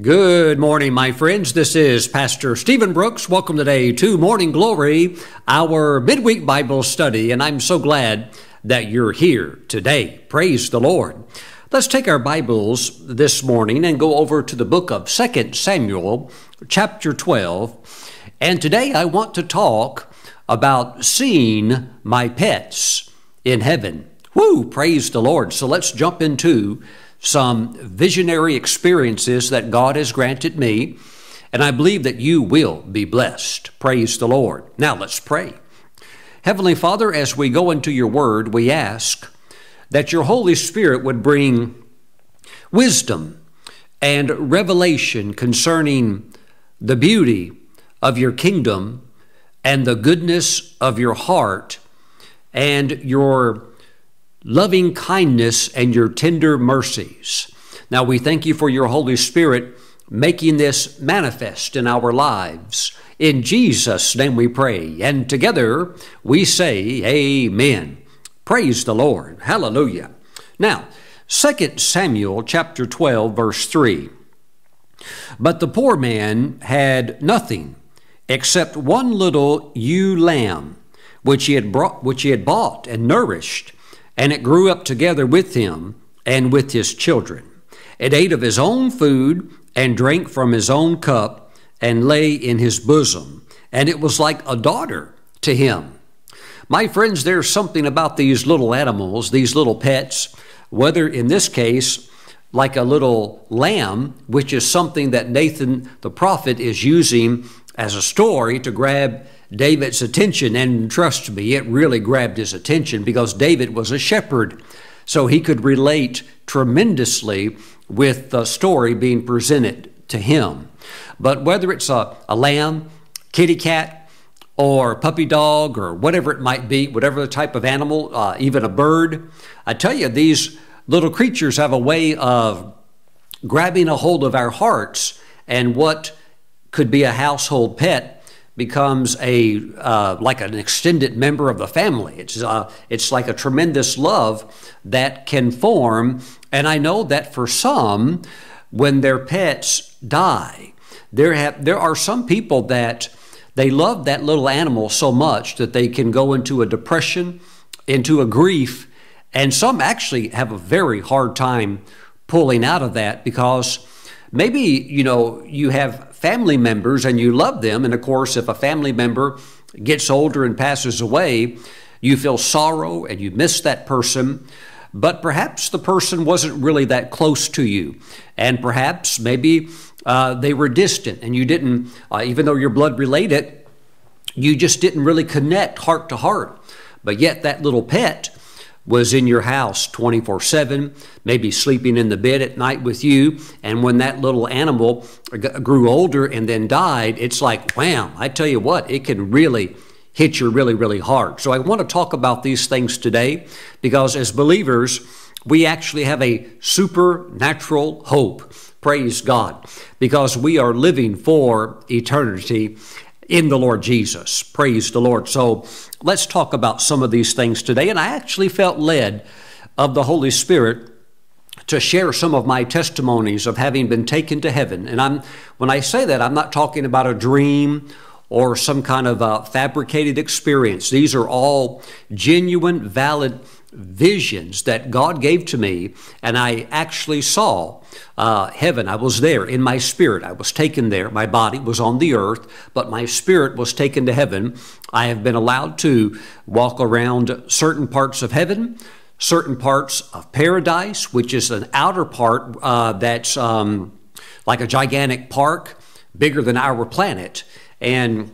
Good morning, my friends. This is Pastor Steven Brooks. Welcome today to Morning Glory, our midweek Bible study, and I'm so glad that you're here today. Praise the Lord. Let's take our Bibles this morning and go over to the book of 2 Samuel, chapter 12. And today I want to talk about seeing my pets in heaven. Woo, praise the Lord. So let's jump into some visionary experiences that God has granted me, and I believe that you will be blessed. Praise the Lord. Now let's pray. Heavenly Father, as we go into your word, we ask that your Holy Spirit would bring wisdom and revelation concerning the beauty of your kingdom and the goodness of your heart and your loving kindness and your tender mercies. Now we thank you for your Holy Spirit making this manifest in our lives. In Jesus' name we pray. And together we say, Amen. Praise the Lord. Hallelujah. Now, 2 Samuel chapter 12, verse 3. But the poor man had nothing except one little ewe lamb, which he had brought, which he had bought and nourished and it grew up together with him and with his children. It ate of his own food and drank from his own cup and lay in his bosom, and it was like a daughter to him. My friends, there's something about these little animals, these little pets, whether in this case, like a little lamb, which is something that Nathan the prophet is using as a story to grab David's attention, and trust me, it really grabbed his attention because David was a shepherd. So he could relate tremendously with the story being presented to him. But whether it's a, a lamb, kitty cat, or puppy dog, or whatever it might be, whatever the type of animal, uh, even a bird, I tell you, these little creatures have a way of grabbing a hold of our hearts and what could be a household pet becomes a uh, like an extended member of the family. It's uh, it's like a tremendous love that can form. And I know that for some, when their pets die, there have there are some people that they love that little animal so much that they can go into a depression, into a grief, and some actually have a very hard time pulling out of that because maybe you know you have family members and you love them. And of course, if a family member gets older and passes away, you feel sorrow and you miss that person. But perhaps the person wasn't really that close to you. And perhaps maybe uh, they were distant and you didn't, uh, even though you're blood related, you just didn't really connect heart to heart. But yet, that little pet was in your house 24 7, maybe sleeping in the bed at night with you. And when that little animal grew older and then died, it's like, wham, I tell you what, it can really hit you really, really hard. So I want to talk about these things today because as believers, we actually have a supernatural hope. Praise God. Because we are living for eternity in the Lord Jesus. Praise the Lord. So let's talk about some of these things today. And I actually felt led of the Holy Spirit to share some of my testimonies of having been taken to heaven. And I'm when I say that, I'm not talking about a dream or some kind of fabricated experience. These are all genuine, valid visions that God gave to me, and I actually saw uh, heaven. I was there in my spirit. I was taken there. My body was on the earth, but my spirit was taken to heaven. I have been allowed to walk around certain parts of heaven, certain parts of paradise, which is an outer part uh, that's um, like a gigantic park, bigger than our planet. And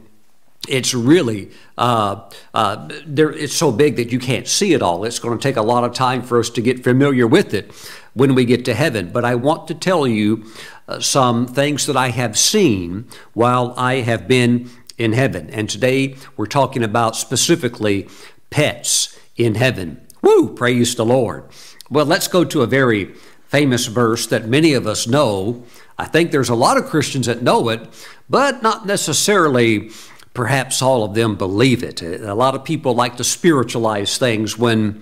it's really uh, uh, there, it's so big that you can't see it all. It's going to take a lot of time for us to get familiar with it when we get to heaven. But I want to tell you uh, some things that I have seen while I have been in heaven. And today we're talking about specifically pets in heaven. Woo! Praise the Lord. Well, let's go to a very famous verse that many of us know. I think there's a lot of Christians that know it, but not necessarily perhaps all of them believe it. A lot of people like to spiritualize things when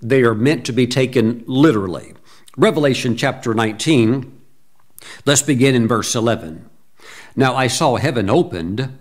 they are meant to be taken literally. Revelation chapter 19, Let's begin in verse 11. Now I saw heaven opened,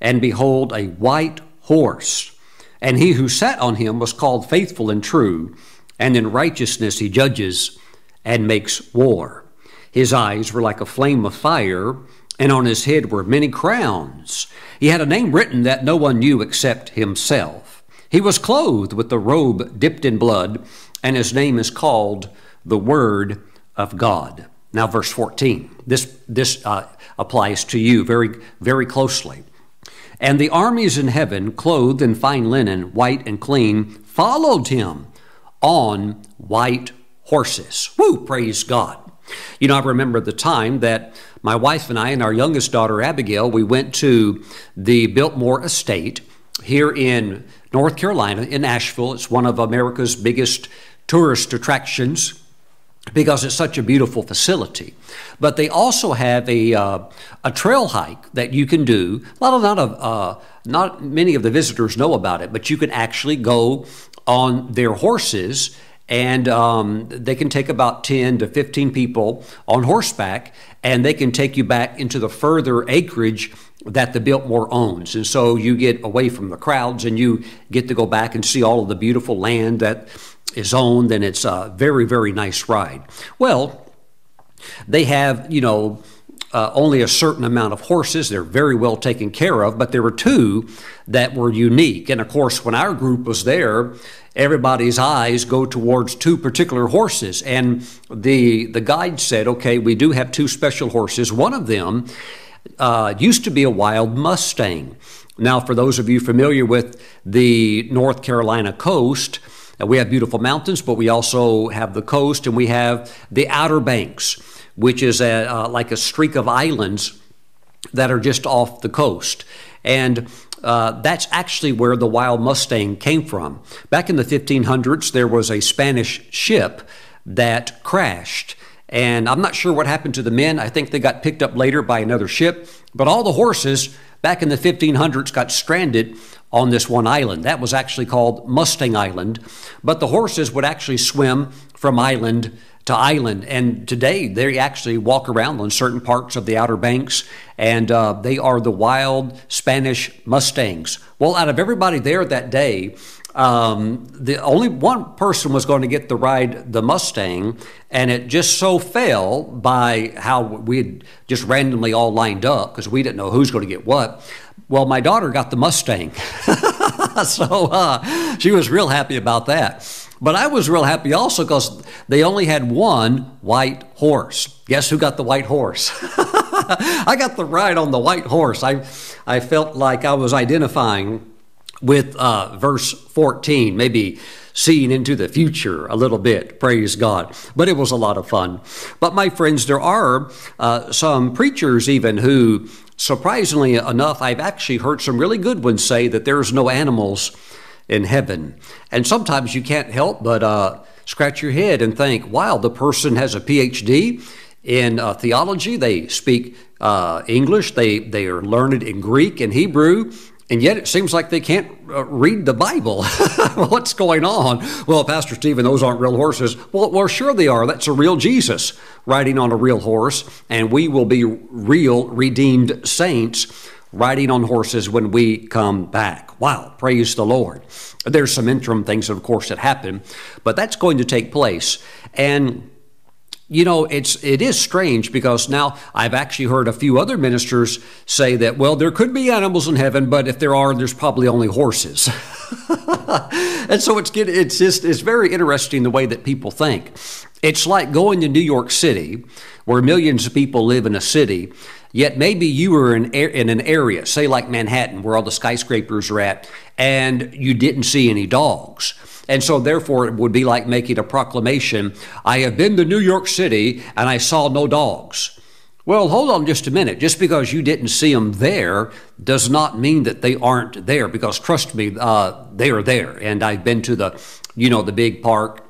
and behold, a white horse. And he who sat on him was called faithful and true, and in righteousness he judges and makes war. His eyes were like a flame of fire, and on his head were many crowns. He had a name written that no one knew except himself. He was clothed with a robe dipped in blood, and his name is called the Word of God. Now, verse 14. This, this uh, applies to you very, very closely. And the armies in heaven, clothed in fine linen, white and clean, followed him on white horses. Woo, praise God. You know, I remember the time that my wife and I and our youngest daughter, Abigail, we went to the Biltmore Estate here in North Carolina, in Asheville. It's one of America's biggest tourist attractions because it's such a beautiful facility. But they also have a, uh, a trail hike that you can do. A lot of, not, of, uh, not many of the visitors know about it, but you can actually go on their horses and um, they can take about 10 to 15 people on horseback and they can take you back into the further acreage that the Biltmore owns. And so you get away from the crowds and you get to go back and see all of the beautiful land that is owned, and it's a very, very nice ride. Well, they have, you know, uh, only a certain amount of horses. They're very well taken care of, but there were two that were unique. And of course, when our group was there, everybody's eyes go towards two particular horses. And the, the guide said, okay, we do have two special horses. One of them uh, used to be a wild Mustang. Now, for those of you familiar with the North Carolina coast, uh, we have beautiful mountains, but we also have the coast and we have the Outer Banks, which is a, uh, like a streak of islands that are just off the coast. And uh, that's actually where the wild Mustang came from. Back in the 1500s, there was a Spanish ship that crashed. And I'm not sure what happened to the men. I think they got picked up later by another ship. But all the horses back in the 1500s got stranded on this one island. That was actually called Mustang Island, but the horses would actually swim from island to island. And today they actually walk around on certain parts of the Outer Banks, and uh, they are the wild Spanish Mustangs. Well, out of everybody there that day, um, the only one person was going to get the ride the Mustang, and it just so fell by how we had just randomly all lined up because we didn't know who's going to get what well, my daughter got the Mustang. so uh, she was real happy about that. But I was real happy also because they only had one white horse. Guess who got the white horse? I got the ride on the white horse. I, I felt like I was identifying with uh, verse 14, maybe seeing into the future a little bit. Praise God. But it was a lot of fun. But my friends, there are uh, some preachers even who surprisingly enough, I've actually heard some really good ones say that there's no animals in heaven. And sometimes you can't help but uh, scratch your head and think, wow, the person has a PhD in uh, theology. They speak uh, English. They, they are learned in Greek and Hebrew and yet it seems like they can't uh, read the Bible. What's going on? Well, Pastor Steven, those aren't real horses. Well, well, sure they are. That's a real Jesus riding on a real horse, and we will be real redeemed saints riding on horses when we come back. Wow, praise the Lord. There's some interim things, of course, that happen, but that's going to take place. And you know, it's it is strange because now I've actually heard a few other ministers say that well, there could be animals in heaven, but if there are, there's probably only horses. and so it's it's just it's very interesting the way that people think. It's like going to New York City, where millions of people live in a city, yet maybe you were in, in an area, say like Manhattan, where all the skyscrapers are at, and you didn't see any dogs. And so, therefore, it would be like making a proclamation I have been to New York City and I saw no dogs. Well, hold on just a minute. Just because you didn't see them there does not mean that they aren't there. Because trust me, uh, they are there. And I've been to the, you know, the big park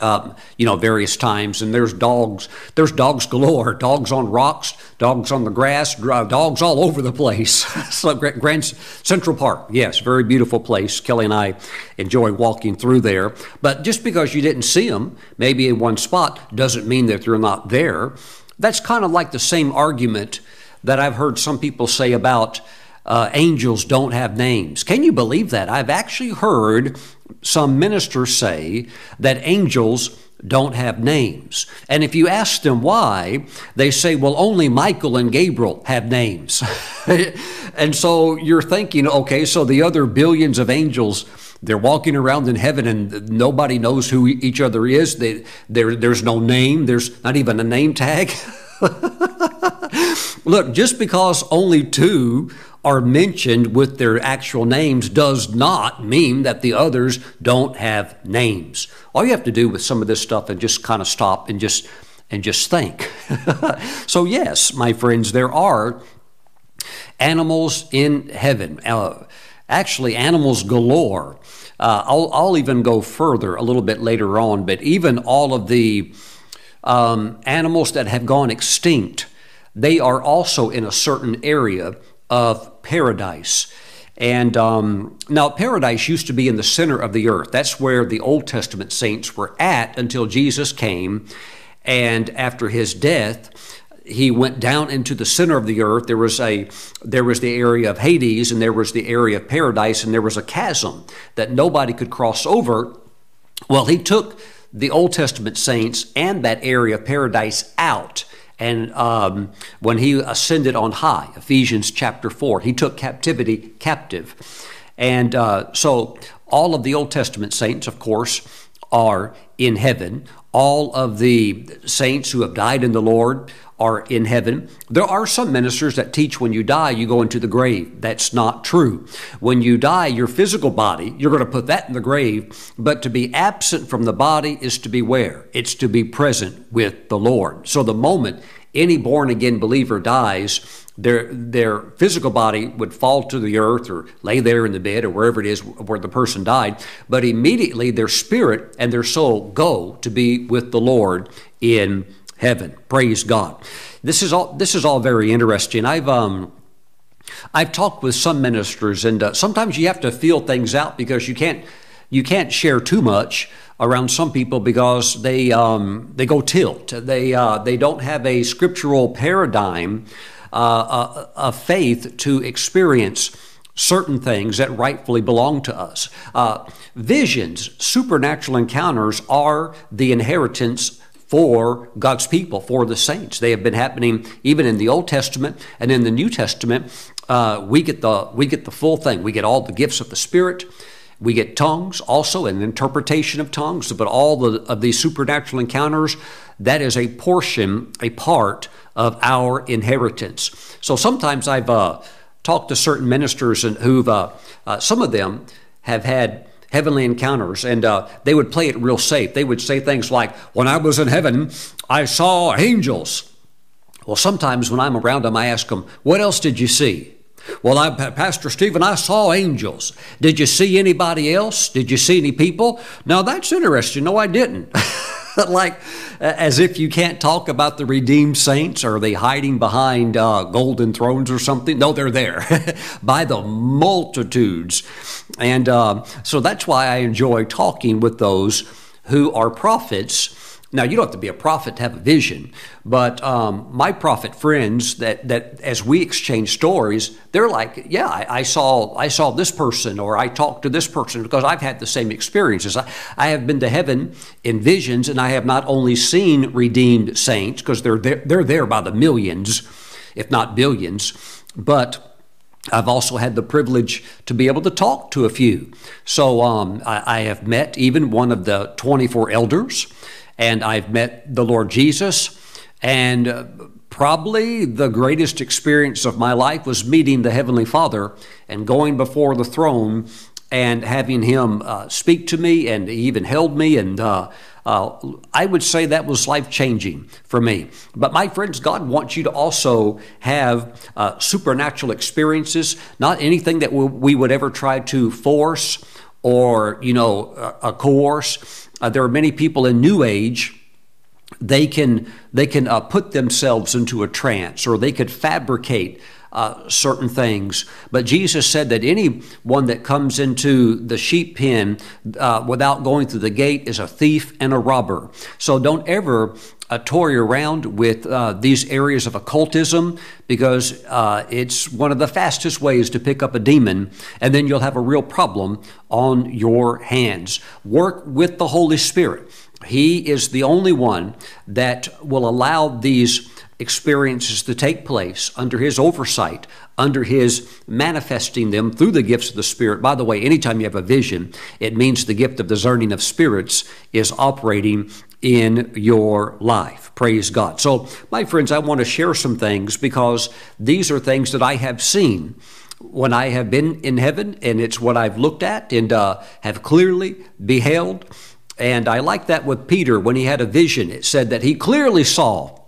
um, you know, various times, and there's dogs. There's dogs galore. Dogs on rocks, dogs on the grass, dogs all over the place. so Grand Central Park, yes, very beautiful place. Kelly and I enjoy walking through there. But just because you didn't see them, maybe in one spot, doesn't mean that they're not there. That's kind of like the same argument that I've heard some people say about uh, angels don't have names. Can you believe that? I've actually heard some ministers say that angels don't have names. And if you ask them why, they say, well, only Michael and Gabriel have names. and so you're thinking, okay, so the other billions of angels, they're walking around in heaven and nobody knows who each other is. They, there's no name, there's not even a name tag. Look, just because only two are mentioned with their actual names does not mean that the others don't have names. All you have to do with some of this stuff and just kind of stop and just and just think. so yes, my friends, there are animals in heaven. Uh, actually, animals galore. Uh, I'll, I'll, even go further a little bit later on, but even all of the um, animals that have gone extinct, they are also in a certain area of paradise. And um, now, paradise used to be in the center of the earth. That's where the Old Testament saints were at until Jesus came. And after his death, he went down into the center of the earth. There was a there was the area of Hades, and there was the area of paradise, and there was a chasm that nobody could cross over. Well, he took the Old Testament saints and that area of paradise out and um, when he ascended on high, Ephesians chapter 4, he took captivity captive. And uh, so all of the Old Testament saints, of course, are in heaven. All of the saints who have died in the Lord are in heaven. There are some ministers that teach when you die, you go into the grave. That's not true. When you die, your physical body, you're going to put that in the grave, but to be absent from the body is to be where? It's to be present with the Lord. So the moment any born again believer dies, their their physical body would fall to the earth or lay there in the bed or wherever it is where the person died, but immediately their spirit and their soul go to be with the Lord in heaven. Praise God. This is all. This is all very interesting. I've um. I've talked with some ministers, and uh, sometimes you have to feel things out because you can't you can't share too much around some people because they um, they go tilt. They uh, they don't have a scriptural paradigm uh, a, a faith to experience certain things that rightfully belong to us. Uh, visions, supernatural encounters are the inheritance for God's people, for the saints. They have been happening even in the Old Testament and in the New Testament. Uh, we get the we get the full thing. We get all the gifts of the Spirit. We get tongues, also an interpretation of tongues, but all the, of these supernatural encounters, that is a portion, a part of our inheritance. So sometimes I've uh, talked to certain ministers and who've, uh, uh, some of them have had heavenly encounters, and uh, they would play it real safe. They would say things like, When I was in heaven, I saw angels. Well, sometimes when I'm around them, I ask them, What else did you see? Well, I, Pastor Steven, I saw angels. Did you see anybody else? Did you see any people? Now, that's interesting. No, I didn't. like as if you can't talk about the redeemed saints. Are they hiding behind uh, golden thrones or something? No, they're there by the multitudes. And uh, so that's why I enjoy talking with those who are prophets now, you don't have to be a prophet to have a vision, but um, my prophet friends that, that as we exchange stories, they're like, yeah, I, I, saw I saw this person or I talked to this person because I've had the same experiences. I, I have been to heaven in visions, and I have not only seen redeemed saints because they're there, they're there by the millions, if not billions, but I've also had the privilege to be able to talk to a few. So um, I, I have met even one of the 24 elders and I've met the Lord Jesus. And uh, probably the greatest experience of my life was meeting the Heavenly Father and going before the throne and having Him uh, speak to me, and He even held me. And uh, uh, I would say that was life changing for me. But my friends, God wants you to also have uh, supernatural experiences, not anything that we would ever try to force or, you know, coerce uh, there are many people in New Age. They can they can uh, put themselves into a trance, or they could fabricate uh, certain things. But Jesus said that anyone that comes into the sheep pen uh, without going through the gate is a thief and a robber. So don't ever uh, toy around with uh, these areas of occultism because uh, it's one of the fastest ways to pick up a demon, and then you'll have a real problem on your hands. Work with the Holy Spirit. He is the only one that will allow these experiences to take place under His oversight, under His manifesting them through the gifts of the Spirit. By the way, anytime you have a vision, it means the gift of discerning of spirits is operating in your life. Praise God. So, my friends, I want to share some things because these are things that I have seen when I have been in heaven, and it's what I've looked at and uh, have clearly beheld. And I like that with Peter when he had a vision. It said that he clearly saw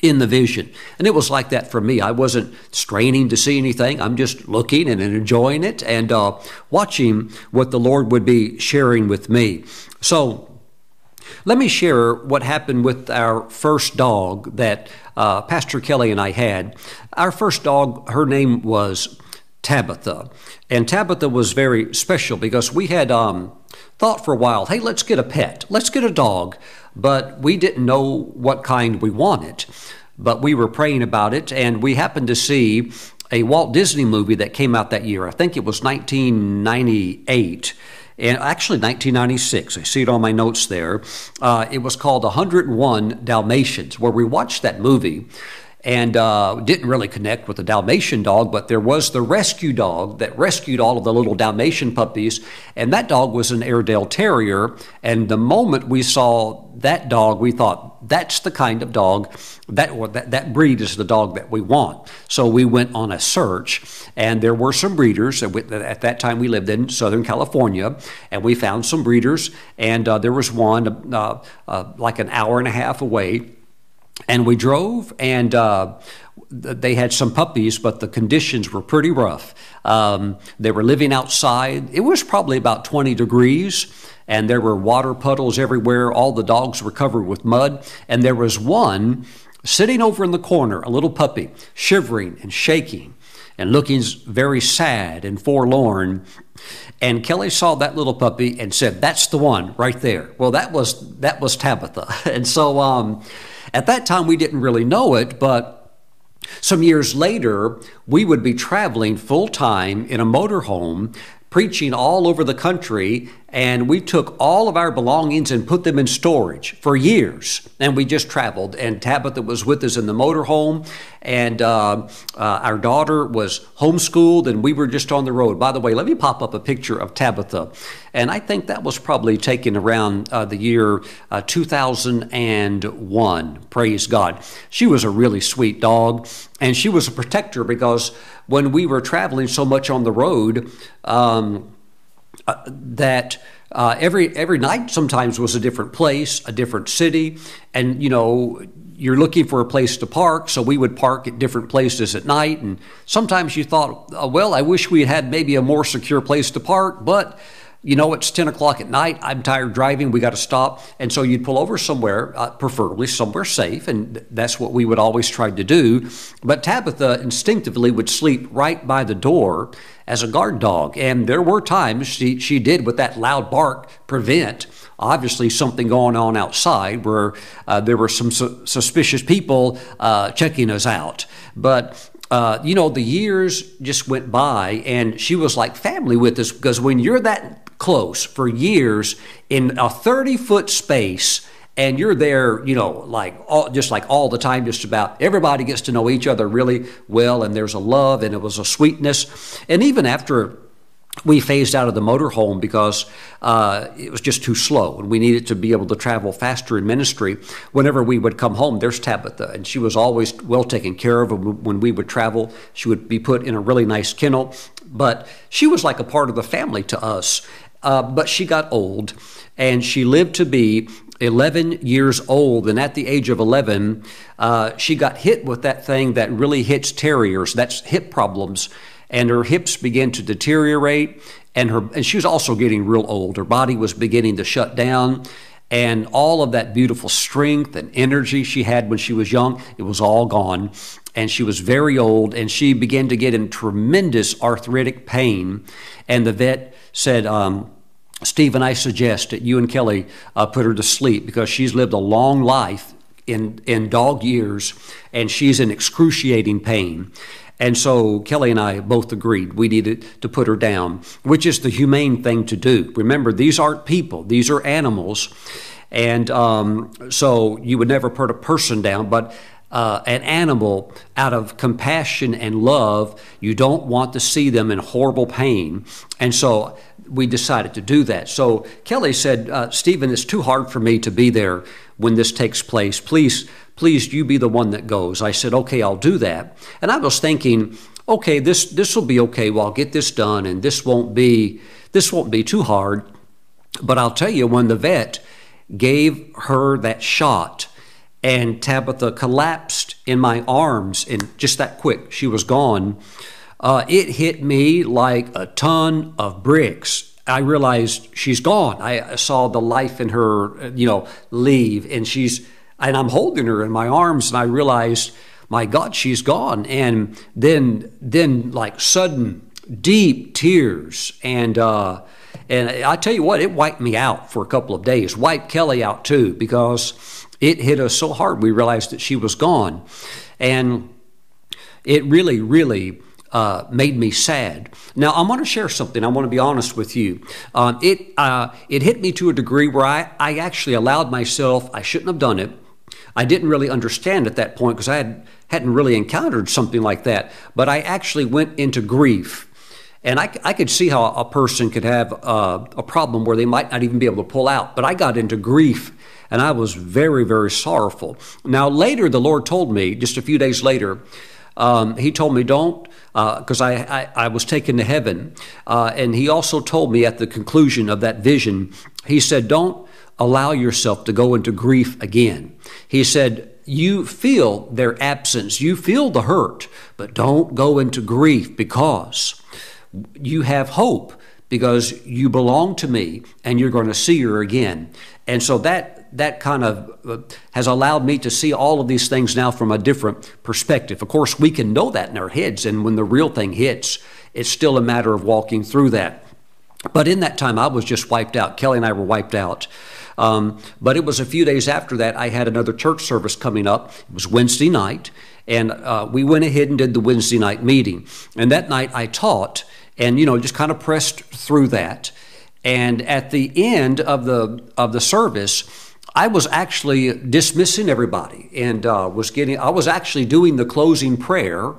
in the vision. And it was like that for me. I wasn't straining to see anything. I'm just looking and enjoying it and uh, watching what the Lord would be sharing with me. So, let me share what happened with our first dog that uh, Pastor Kelly and I had. Our first dog, her name was Tabitha. And Tabitha was very special because we had um, thought for a while, hey, let's get a pet, let's get a dog. But we didn't know what kind we wanted. But we were praying about it, and we happened to see a Walt Disney movie that came out that year. I think it was 1998 and actually 1996. I see it on my notes there. Uh, it was called 101 Dalmatians, where we watched that movie and uh, didn't really connect with the Dalmatian dog, but there was the rescue dog that rescued all of the little Dalmatian puppies, and that dog was an Airedale Terrier. And the moment we saw that dog, we thought that's the kind of dog that that, that breed is the dog that we want. So we went on a search, and there were some breeders. At that time, we lived in Southern California, and we found some breeders, and uh, there was one uh, uh like an hour and a half away and we drove, and uh, they had some puppies, but the conditions were pretty rough. Um, they were living outside. It was probably about 20 degrees, and there were water puddles everywhere. All the dogs were covered with mud, and there was one sitting over in the corner, a little puppy, shivering and shaking and looking very sad and forlorn. And Kelly saw that little puppy and said, "That's the one right there." Well, that was that was Tabitha, and so. Um, at that time, we didn't really know it, but some years later, we would be traveling full time in a motorhome preaching all over the country, and we took all of our belongings and put them in storage for years. And we just traveled. And Tabitha was with us in the motorhome, and uh, uh, our daughter was homeschooled, and we were just on the road. By the way, let me pop up a picture of Tabitha. And I think that was probably taken around uh, the year uh, 2001. Praise God. She was a really sweet dog, and she was a protector because when we were traveling so much on the road um, uh, that uh, every every night sometimes was a different place, a different city, and you know you're looking for a place to park, so we would park at different places at night, and sometimes you thought, oh, well, I wish we had maybe a more secure place to park, but you know, it's 10 o'clock at night. I'm tired driving. We got to stop. And so you'd pull over somewhere, uh, preferably somewhere safe. And that's what we would always try to do. But Tabitha instinctively would sleep right by the door as a guard dog. And there were times she, she did, with that loud bark, prevent obviously something going on outside where uh, there were some su- suspicious people uh, checking us out. But uh, you know, the years just went by, and she was like family with us because when you're that close for years in a 30 foot space and you're there, you know, like all, just like all the time, just about everybody gets to know each other really well, and there's a love and it was a sweetness. And even after we phased out of the motorhome because uh, it was just too slow and we needed to be able to travel faster in ministry. Whenever we would come home, there's Tabitha, and she was always well taken care of. When we would travel, she would be put in a really nice kennel, but she was like a part of the family to us. Uh, but she got old and she lived to be 11 years old. And at the age of 11, uh, she got hit with that thing that really hits terriers that's hip problems. And her hips began to deteriorate. And, her, and she was also getting real old. Her body was beginning to shut down. And all of that beautiful strength and energy she had when she was young, it was all gone. And she was very old, and she began to get in tremendous arthritic pain. And the vet said, um, Steve and I suggest that you and Kelly uh, put her to sleep because she's lived a long life in, in dog years, and she's in excruciating pain. And so Kelly and I both agreed we needed to put her down, which is the humane thing to do. Remember, these aren't people, these are animals. And um, so you would never put a person down, but uh, an animal out of compassion and love, you don't want to see them in horrible pain. And so we decided to do that. So Kelly said, uh, Steven, it's too hard for me to be there when this takes place. Please, please, you be the one that goes. I said, okay, I'll do that. And I was thinking, okay, this this will be okay. Well, I'll get this done, and this won't be this won't be too hard. But I'll tell you, when the vet gave her that shot, and Tabitha collapsed in my arms, and just that quick, she was gone. Uh, it hit me like a ton of bricks. I realized she's gone. I saw the life in her, you know, leave, and she's, and I'm holding her in my arms, and I realized, my God, she's gone. And then, then like sudden, deep tears, and uh, and I tell you what, it wiped me out for a couple of days. Wiped Kelly out too, because it hit us so hard. We realized that she was gone, and it really, really uh, made me sad. Now, I want to share something. I want to be honest with you. Um, it uh, it hit me to a degree where I, I actually allowed myself. I shouldn't have done it. I didn't really understand at that point because I had hadn't really encountered something like that. But I actually went into grief. And I, I could see how a person could have uh, a problem where they might not even be able to pull out. But I got into grief and I was very, very sorrowful. Now, later, the Lord told me, just a few days later, um, He told me, don't because uh, I, I, I, was taken to heaven. Uh, and he also told me at the conclusion of that vision, he said, Don't allow yourself to go into grief again. He said, You feel their absence, you feel the hurt, but don't go into grief because you have hope because you belong to me and you're going to see her again. And so that that kind of uh, has allowed me to see all of these things now from a different perspective. Of course, we can know that in our heads, and when the real thing hits, it's still a matter of walking through that. But in that time, I was just wiped out. Kelly and I were wiped out. Um, but it was a few days after that, I had another church service coming up. It was Wednesday night, and uh, we went ahead and did the Wednesday night meeting. And that night, I taught and, you know, just kind of pressed through that. And at the end of the, of the service, I was actually dismissing everybody and uh, was getting, I was actually doing the closing prayer.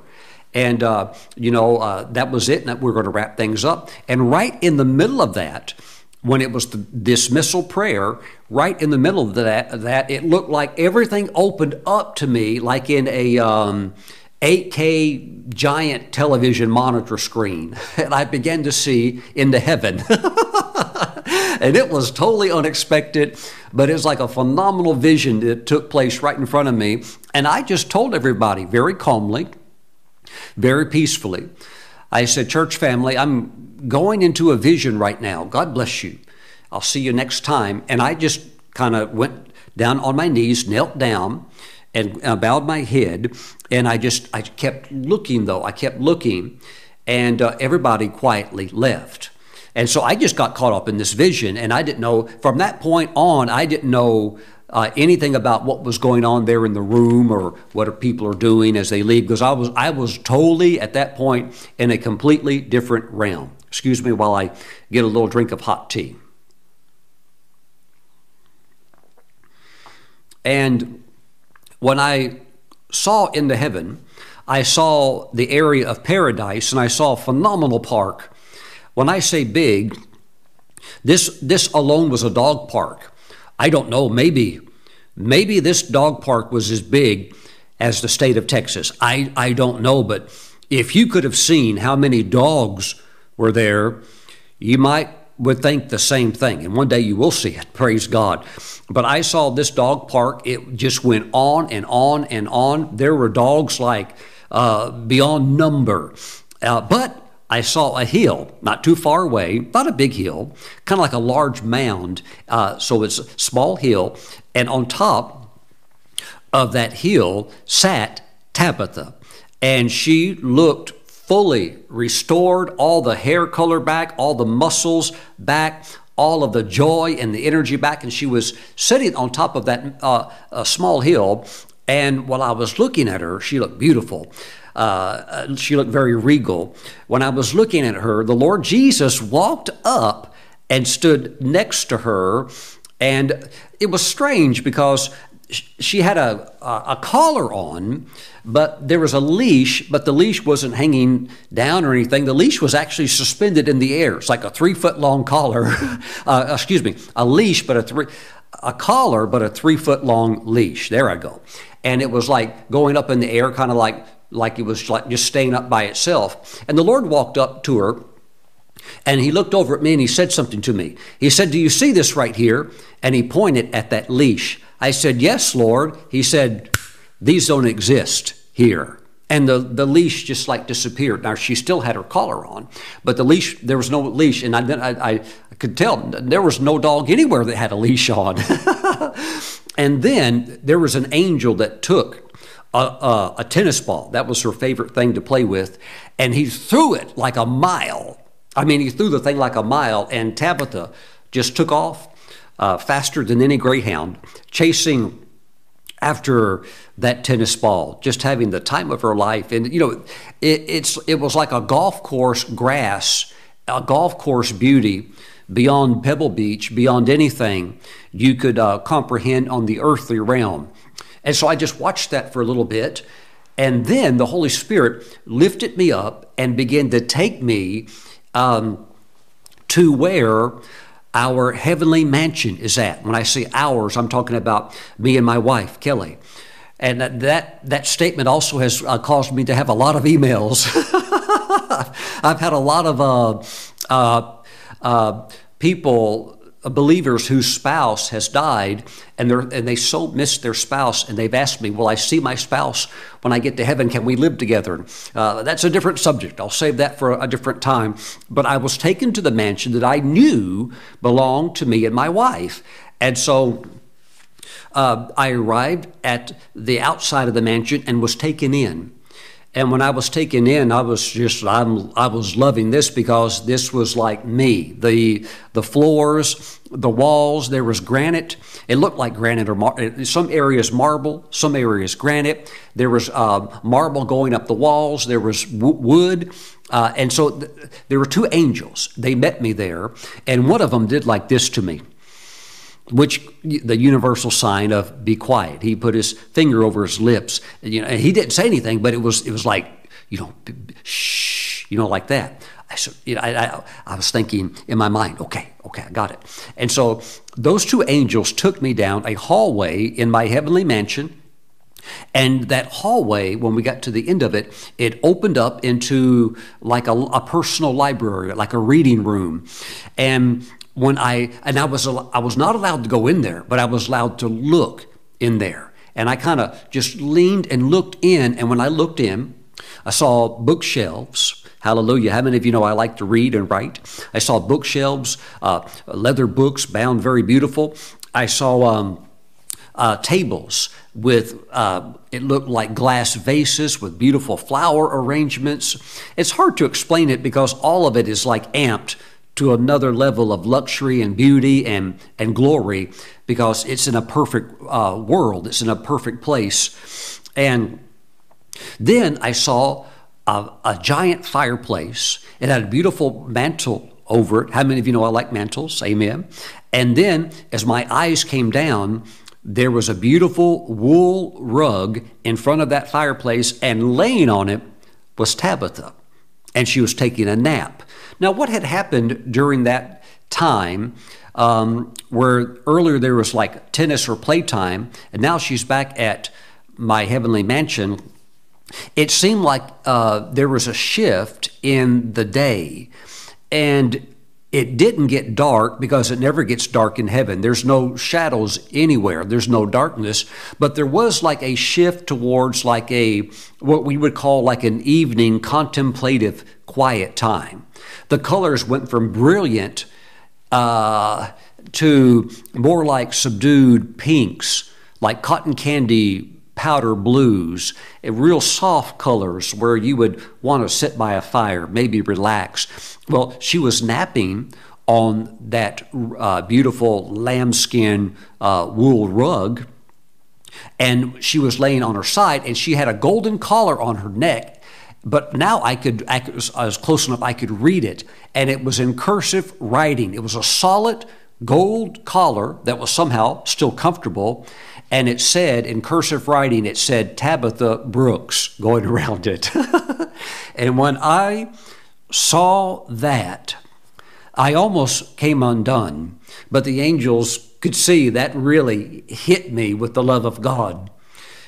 And, uh, you know, uh, that was it, and we're going to wrap things up. And right in the middle of that, when it was the dismissal prayer, right in the middle of that, that it looked like everything opened up to me like in a um, 8K giant television monitor screen. And I began to see into heaven. and it was totally unexpected, but it was like a phenomenal vision that took place right in front of me. And I just told everybody very calmly, very peacefully. I said, Church family, I'm going into a vision right now. God bless you. I'll see you next time. And I just kind of went down on my knees, knelt down, and uh, bowed my head. And I just, I kept looking though. I kept looking. And uh, everybody quietly left. And so I just got caught up in this vision, and I didn't know, from that point on, I didn't know uh, anything about what was going on there in the room or what people are doing as they leave because I was I was totally at that point in a completely different realm. Excuse me while I get a little drink of hot tea. And when I saw into heaven, I saw the area of paradise and I saw a phenomenal park when I say big, this, this alone was a dog park. I don't know, maybe, maybe this dog park was as big as the state of Texas. I, I don't know, but if you could have seen how many dogs were there, you might would think the same thing. And one day you will see it, praise God. But I saw this dog park, it just went on and on and on. There were dogs like uh, beyond number. Uh, but I saw a hill not too far away, not a big hill, kind of like a large mound. Uh, so it's a small hill. And on top of that hill sat Tabitha. And she looked fully restored, all the hair color back, all the muscles back, all of the joy and the energy back. And she was sitting on top of that uh, small hill. And while I was looking at her, she looked beautiful. Uh, she looked very regal. When I was looking at her, the Lord Jesus walked up and stood next to her. And it was strange because she had a, a, collar on, but there was a leash, but the leash wasn't hanging down or anything. The leash was actually suspended in the air. It's like a three foot long collar, uh, excuse me, a leash, but a three, a collar, but a three foot long leash. There I go. And it was like going up in the air, kind of like, like it was like just staying up by itself. And the Lord walked up to her and he looked over at me and he said something to me. He said, Do you see this right here? And he pointed at that leash. I said, Yes, Lord. He said, These don't exist here. And the, the leash just like disappeared. Now, she still had her collar on, but the leash, there was no leash. And I, I, I could tell there was no dog anywhere that had a leash on. and then there was an angel that took a, a, tennis ball. That was her favorite thing to play with. And he threw it like a mile. I mean, he threw the thing like a mile, and Tabitha just took off uh, faster than any greyhound, chasing after that tennis ball, just having the time of her life. And you know, it, it's it was like a golf course grass, a golf course beauty beyond Pebble Beach, beyond anything you could uh, comprehend on the earthly realm. And so I just watched that for a little bit. And then the Holy Spirit lifted me up and began to take me um, to where our heavenly mansion is at. When I say ours, I'm talking about me and my wife, Kelly. And that, that statement also has uh, caused me to have a lot of emails. I've had a lot of uh, uh, uh people believers whose spouse has died and, they and they so miss their spouse and they've asked me, Will I see my spouse when I get to heaven? Can we live together? Uh, that's a different subject. I'll save that for a different time. But I was taken to the mansion that I knew belonged to me and my wife. And so uh, I arrived at the outside of the mansion and was taken in. And when I was taken in, I was just I'm, I was loving this because this was like me. The the floors, the walls, there was granite. It looked like granite or mar- some areas marble, some areas granite. There was uh, marble going up the walls. There was w- wood. Uh, and so th- there were two angels. They met me there, and one of them did like this to me which the universal sign of be quiet. He put his finger over his lips. You know, and he didn't say anything, but it was it was like you know, shh, you know, like that. I, you know, I, I, I was thinking in my mind, okay, okay, I got it. And so those two angels took me down a hallway in my heavenly mansion. And that hallway, when we got to the end of it, it opened up into like a, a personal library, like a reading room. And when I and I was I was not allowed to go in there, but I was allowed to look in there. And I kind of just leaned and looked in, and when I looked in, I saw bookshelves. Hallelujah. How many of you know I like to read and write? I saw bookshelves, uh, leather books bound very beautiful. I saw um, uh, tables with, uh, it looked like glass vases with beautiful flower arrangements. It's hard to explain it because all of it is like amped to another level of luxury and beauty and, and glory because it's in a perfect uh, world, it's in a perfect place. And then I saw a, a, giant fireplace. It had a beautiful mantle over it. How many of you know I like mantles? Amen. And then as my eyes came down, there was a beautiful wool rug in front of that fireplace, and laying on it was Tabitha. And she was taking a nap. Now, what had happened during that time um, where earlier there was like tennis or playtime, and now she's back at my heavenly mansion? It seemed like uh, there was a shift in the day. And it didn't get dark because it never gets dark in heaven. There's no shadows anywhere. There's no darkness, but there was like a shift towards like a what we would call like an evening contemplative quiet time. The colors went from brilliant uh, to more like subdued pinks, like cotton candy powder blues, real soft colors where you would want to sit by a fire, maybe relax. Well, she was napping on that uh, beautiful lambskin uh, wool rug. And she was laying on her side, and she had a golden collar on her neck. But now I could, I, could, I was close enough, I could read it. And it was in cursive writing. It was a solid gold collar that was somehow still comfortable. And it said, in cursive writing, it said Tabitha Brooks going around it. and when I saw that, I almost came undone. But the angels could see that really hit me with the love of God.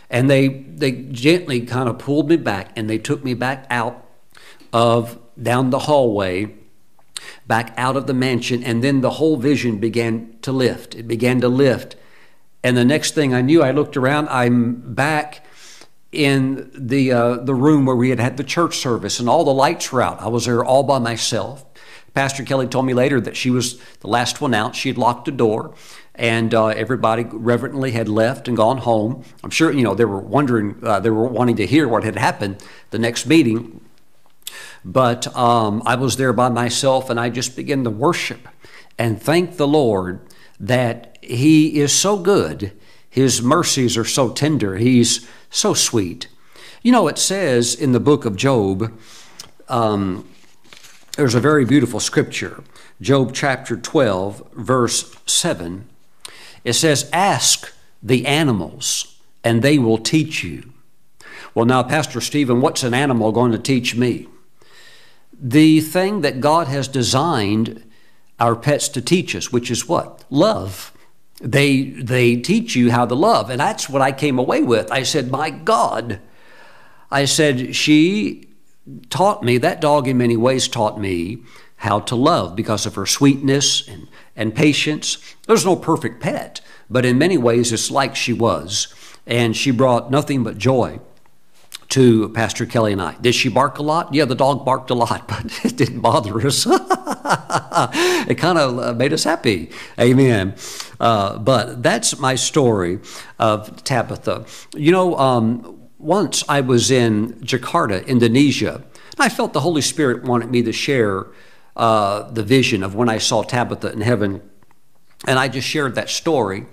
And they, they gently kind of pulled me back and they took me back out of down the hallway back out of the mansion, and then the whole vision began to lift. It began to lift. And the next thing I knew, I looked around, I'm back in the, uh, the room where we had had the church service, and all the lights were out. I was there all by myself. Pastor Kelly told me later that she was the last one out. She had locked the door, and uh, everybody reverently had left and gone home. I'm sure you know they were wondering, uh, they were wanting to hear what had happened the next meeting. But um, I was there by myself and I just began to worship and thank the Lord that He is so good. His mercies are so tender. He's so sweet. You know, it says in the book of Job, um, there's a very beautiful scripture, Job chapter 12, verse 7. It says, Ask the animals, and they will teach you. Well, now, Pastor Steven, what's an animal going to teach me? the thing that God has designed our pets to teach us, which is what? Love. They, they teach you how to love. And that's what I came away with. I said, My God. I said, She taught me, that dog in many ways taught me how to love because of her sweetness and, and patience. There's no perfect pet, but in many ways it's like she was. And she brought nothing but joy to Pastor Kelly and I. Did she bark a lot? Yeah, the dog barked a lot, but it didn't bother us. it kind of uh, made us happy. Amen. Uh, but that's my story of Tabitha. You know, um, once I was in Jakarta, Indonesia, and I felt the Holy Spirit wanted me to share uh, the vision of when I saw Tabitha in heaven. And I just shared that story.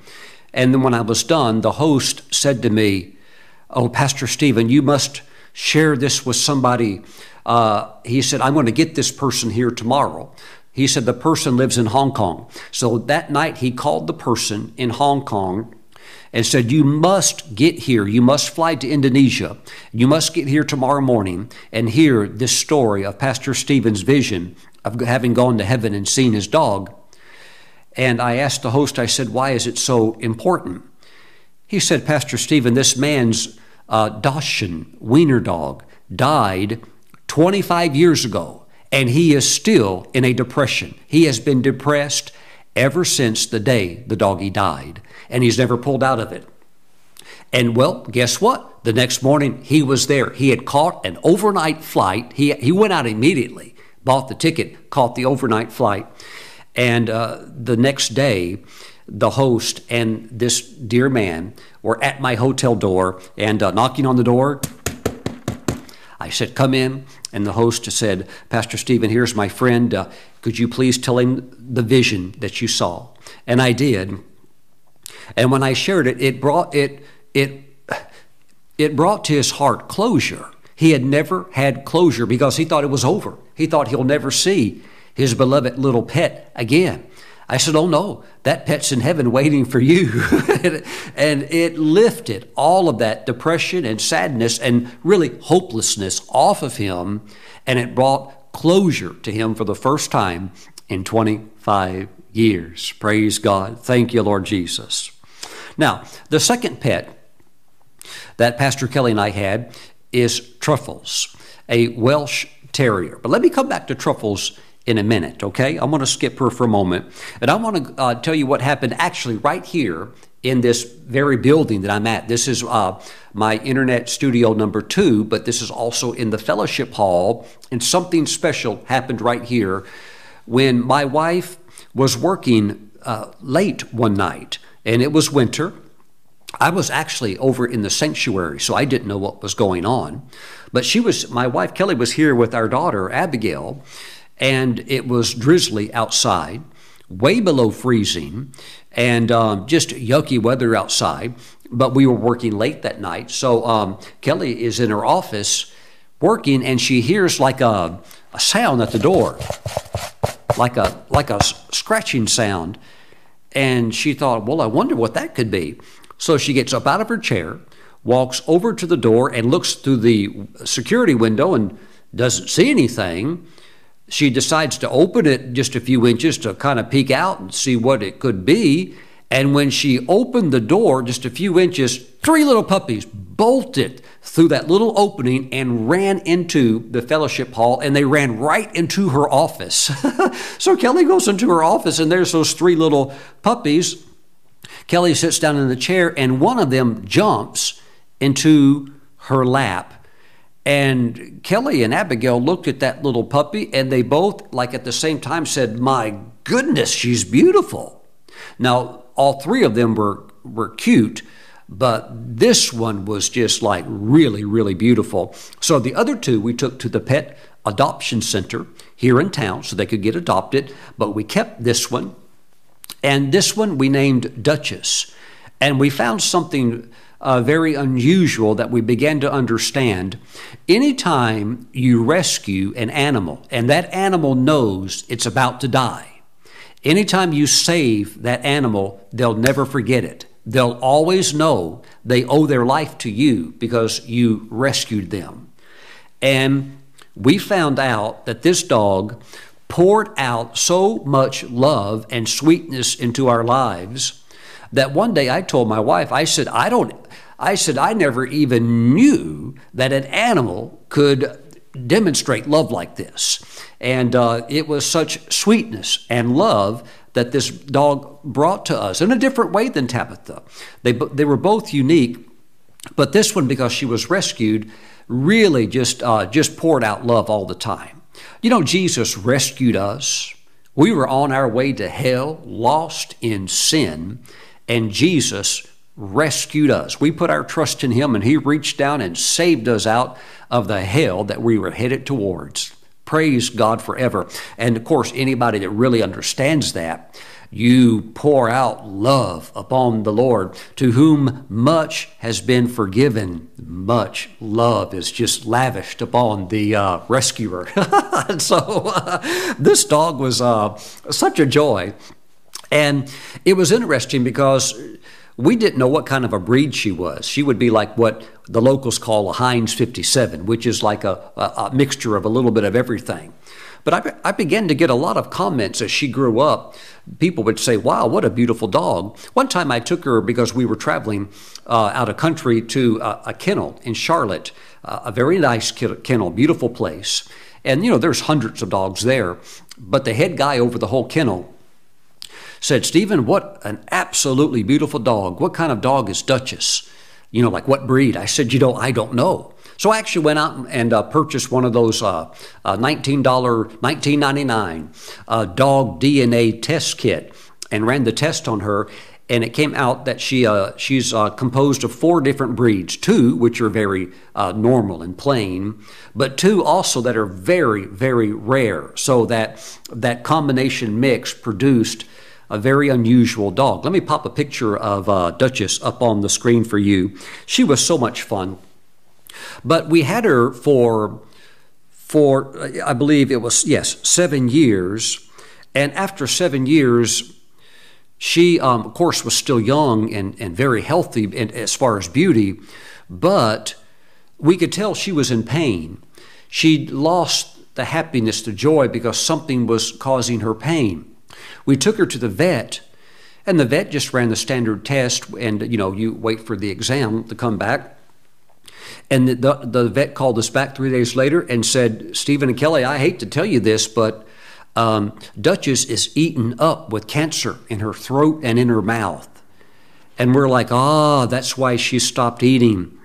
And then when I was done, the host said to me, Oh, Pastor Steven, you must share this with somebody. Uh, he said, I'm going to get this person here tomorrow. He said, the person lives in Hong Kong. So that night he called the person in Hong Kong and said, You must get here. You must fly to Indonesia. You must get here tomorrow morning and hear this story of Pastor Steven's vision of having gone to heaven and seen his dog. And I asked the host, I said, Why is it so important? He said, Pastor Steven, this man's uh, Dachshund wiener dog died 25 years ago, and he is still in a depression. He has been depressed ever since the day the doggy died, and he's never pulled out of it. And well, guess what? The next morning he was there. He had caught an overnight flight. He, he went out immediately, bought the ticket, caught the overnight flight. And uh, the next day, the host and this dear man were at my hotel door and uh, knocking on the door. I said, Come in. And the host said, Pastor Steven, here's my friend. Uh, could you please tell him the vision that you saw? And I did. And when I shared it, it brought it it it brought to his heart closure. He had never had closure because he thought it was over. He thought he'll never see his beloved little pet again. I said, Oh no, that pet's in heaven waiting for you. and it lifted all of that depression and sadness and really hopelessness off of him. And it brought closure to him for the first time in 25 years. Praise God. Thank you, Lord Jesus. Now, the second pet that Pastor Kelly and I had is Truffles, a Welsh Terrier. But let me come back to Truffles in a minute, okay? I'm going to skip her for a moment. And I want to uh, tell you what happened actually right here in this very building that I'm at. This is uh, my internet studio number two, but this is also in the fellowship hall. And something special happened right here when my wife was working uh, late one night, and it was winter. I was actually over in the sanctuary, so I didn't know what was going on. But she was, my wife Kelly was here with our daughter Abigail, and it was drizzly outside, way below freezing, and um, just yucky weather outside. But we were working late that night, so um, Kelly is in her office working, and she hears like a, a sound at the door, like a like a scratching sound, and she thought, "Well, I wonder what that could be." So she gets up out of her chair, walks over to the door, and looks through the security window and doesn't see anything. She decides to open it just a few inches to kind of peek out and see what it could be. And when she opened the door just a few inches, three little puppies bolted through that little opening and ran into the fellowship hall and they ran right into her office. so Kelly goes into her office and there's those three little puppies. Kelly sits down in the chair and one of them jumps into her lap and Kelly and Abigail looked at that little puppy and they both, like at the same time, said, My goodness, she's beautiful. Now, all three of them were, were cute, but this one was just like really, really beautiful. So the other two we took to the pet adoption center here in town so they could get adopted, but we kept this one. And this one we named Duchess. And we found something uh, very unusual that we began to understand. Anytime you rescue an animal and that animal knows it's about to die, anytime you save that animal, they'll never forget it. They'll always know they owe their life to you because you rescued them. And we found out that this dog poured out so much love and sweetness into our lives that one day I told my wife, I said, I don't, I said, I never even knew that an animal could demonstrate love like this. And uh, it was such sweetness and love that this dog brought to us in a different way than Tabitha. They, they were both unique, but this one, because she was rescued, really just, uh, just poured out love all the time. You know, Jesus rescued us. We were on our way to hell, lost in sin, and Jesus rescued us. We put our trust in Him, and He reached down and saved us out of the hell that we were headed towards. Praise God forever. And of course, anybody that really understands that, you pour out love upon the Lord. To whom much has been forgiven, much love is just lavished upon the uh, rescuer. so uh, this dog was uh, such a joy. And it was interesting because we didn't know what kind of a breed she was. She would be like what the locals call a Heinz 57, which is like a, a, a mixture of a little bit of everything. But I, I, began to get a lot of comments as she grew up. People would say, Wow, what a beautiful dog. One time I took her because we were traveling uh, out of country to a, a kennel in Charlotte, uh, a very nice kennel, beautiful place. And, you know, there's hundreds of dogs there. But the head guy over the whole kennel said, Steven, what an absolutely beautiful dog. What kind of dog is Duchess? You know, like what breed? I said, you know, I don't know. So I actually went out and uh, purchased one of those uh, uh, $19, $19.99 uh, dog DNA test kit and ran the test on her. And it came out that she uh, she's uh, composed of four different breeds, two which are very normal and plain, but two also that are very very rare. So that that combination mix produced a very unusual dog. Let me pop a picture of uh, Duchess up on the screen for you. She was so much fun. But we had her for, for I believe it was, yes, seven years. And after seven years, she, um, of course, was still young and, and very healthy in, as far as beauty, but we could tell she was in pain. She'd lost the happiness, the joy, because something was causing her pain. We took her to the vet, and the vet just ran the standard test, and you know, you wait for the exam to come back. And the, the, the vet called us back three days later and said, Steven and Kelly, I hate to tell you this, but um, Duchess is eaten up with cancer in her throat and in her mouth. And we're like, ah, that's why she stopped eating.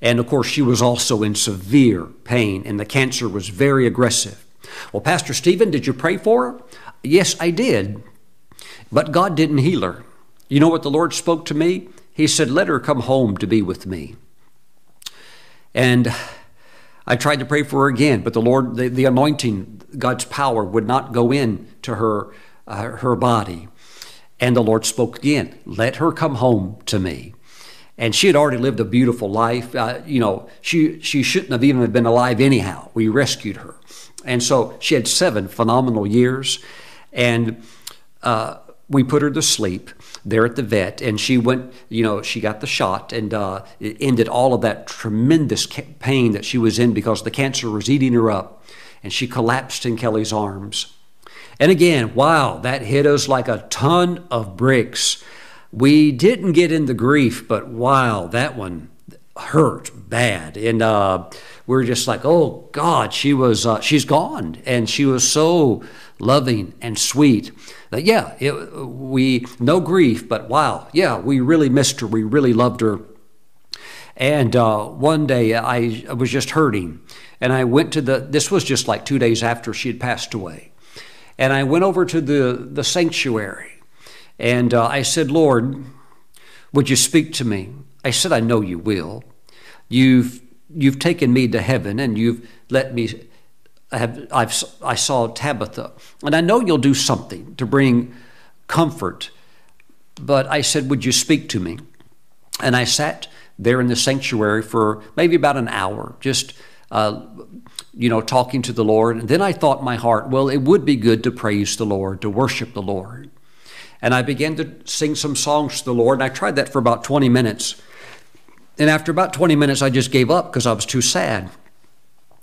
And of course, she was also in severe pain, and the cancer was very aggressive. Well, Pastor Steven, did you pray for her? Yes, I did. But God didn't heal her. You know what the Lord spoke to me? He said, Let her come home to be with me. And I tried to pray for her again, but the Lord, the, the anointing, God's power would not go in to her, uh, her body. And the Lord spoke again, let her come home to me. And she had already lived a beautiful life. Uh, you know, she, she shouldn't have even been alive anyhow. We rescued her. And so she had seven phenomenal years. And uh, we put her to sleep there at the vet, and she went, you know, she got the shot, and uh, it ended all of that tremendous pain that she was in because the cancer was eating her up, and she collapsed in Kelly's arms. And again, wow, that hit us like a ton of bricks. We didn't get into grief, but wow, that one hurt bad, and uh, we are just like, oh God, she was, uh, she's gone, and she was so loving and sweet. That yeah, it, we no grief, but wow, yeah, we really missed her. We really loved her. And uh, one day I, I was just hurting, and I went to the. This was just like two days after she had passed away, and I went over to the the sanctuary, and uh, I said, Lord, would you speak to me? I said, I know you will. You've you've taken me to heaven, and you've let me I, have, I've, I saw Tabitha, and I know you'll do something to bring comfort. But I said, Would you speak to me? And I sat there in the sanctuary for maybe about an hour, just, uh, you know, talking to the Lord. And then I thought in my heart, well, it would be good to praise the Lord, to worship the Lord. And I began to sing some songs to the Lord, and I tried that for about 20 minutes. And after about 20 minutes, I just gave up because I was too sad.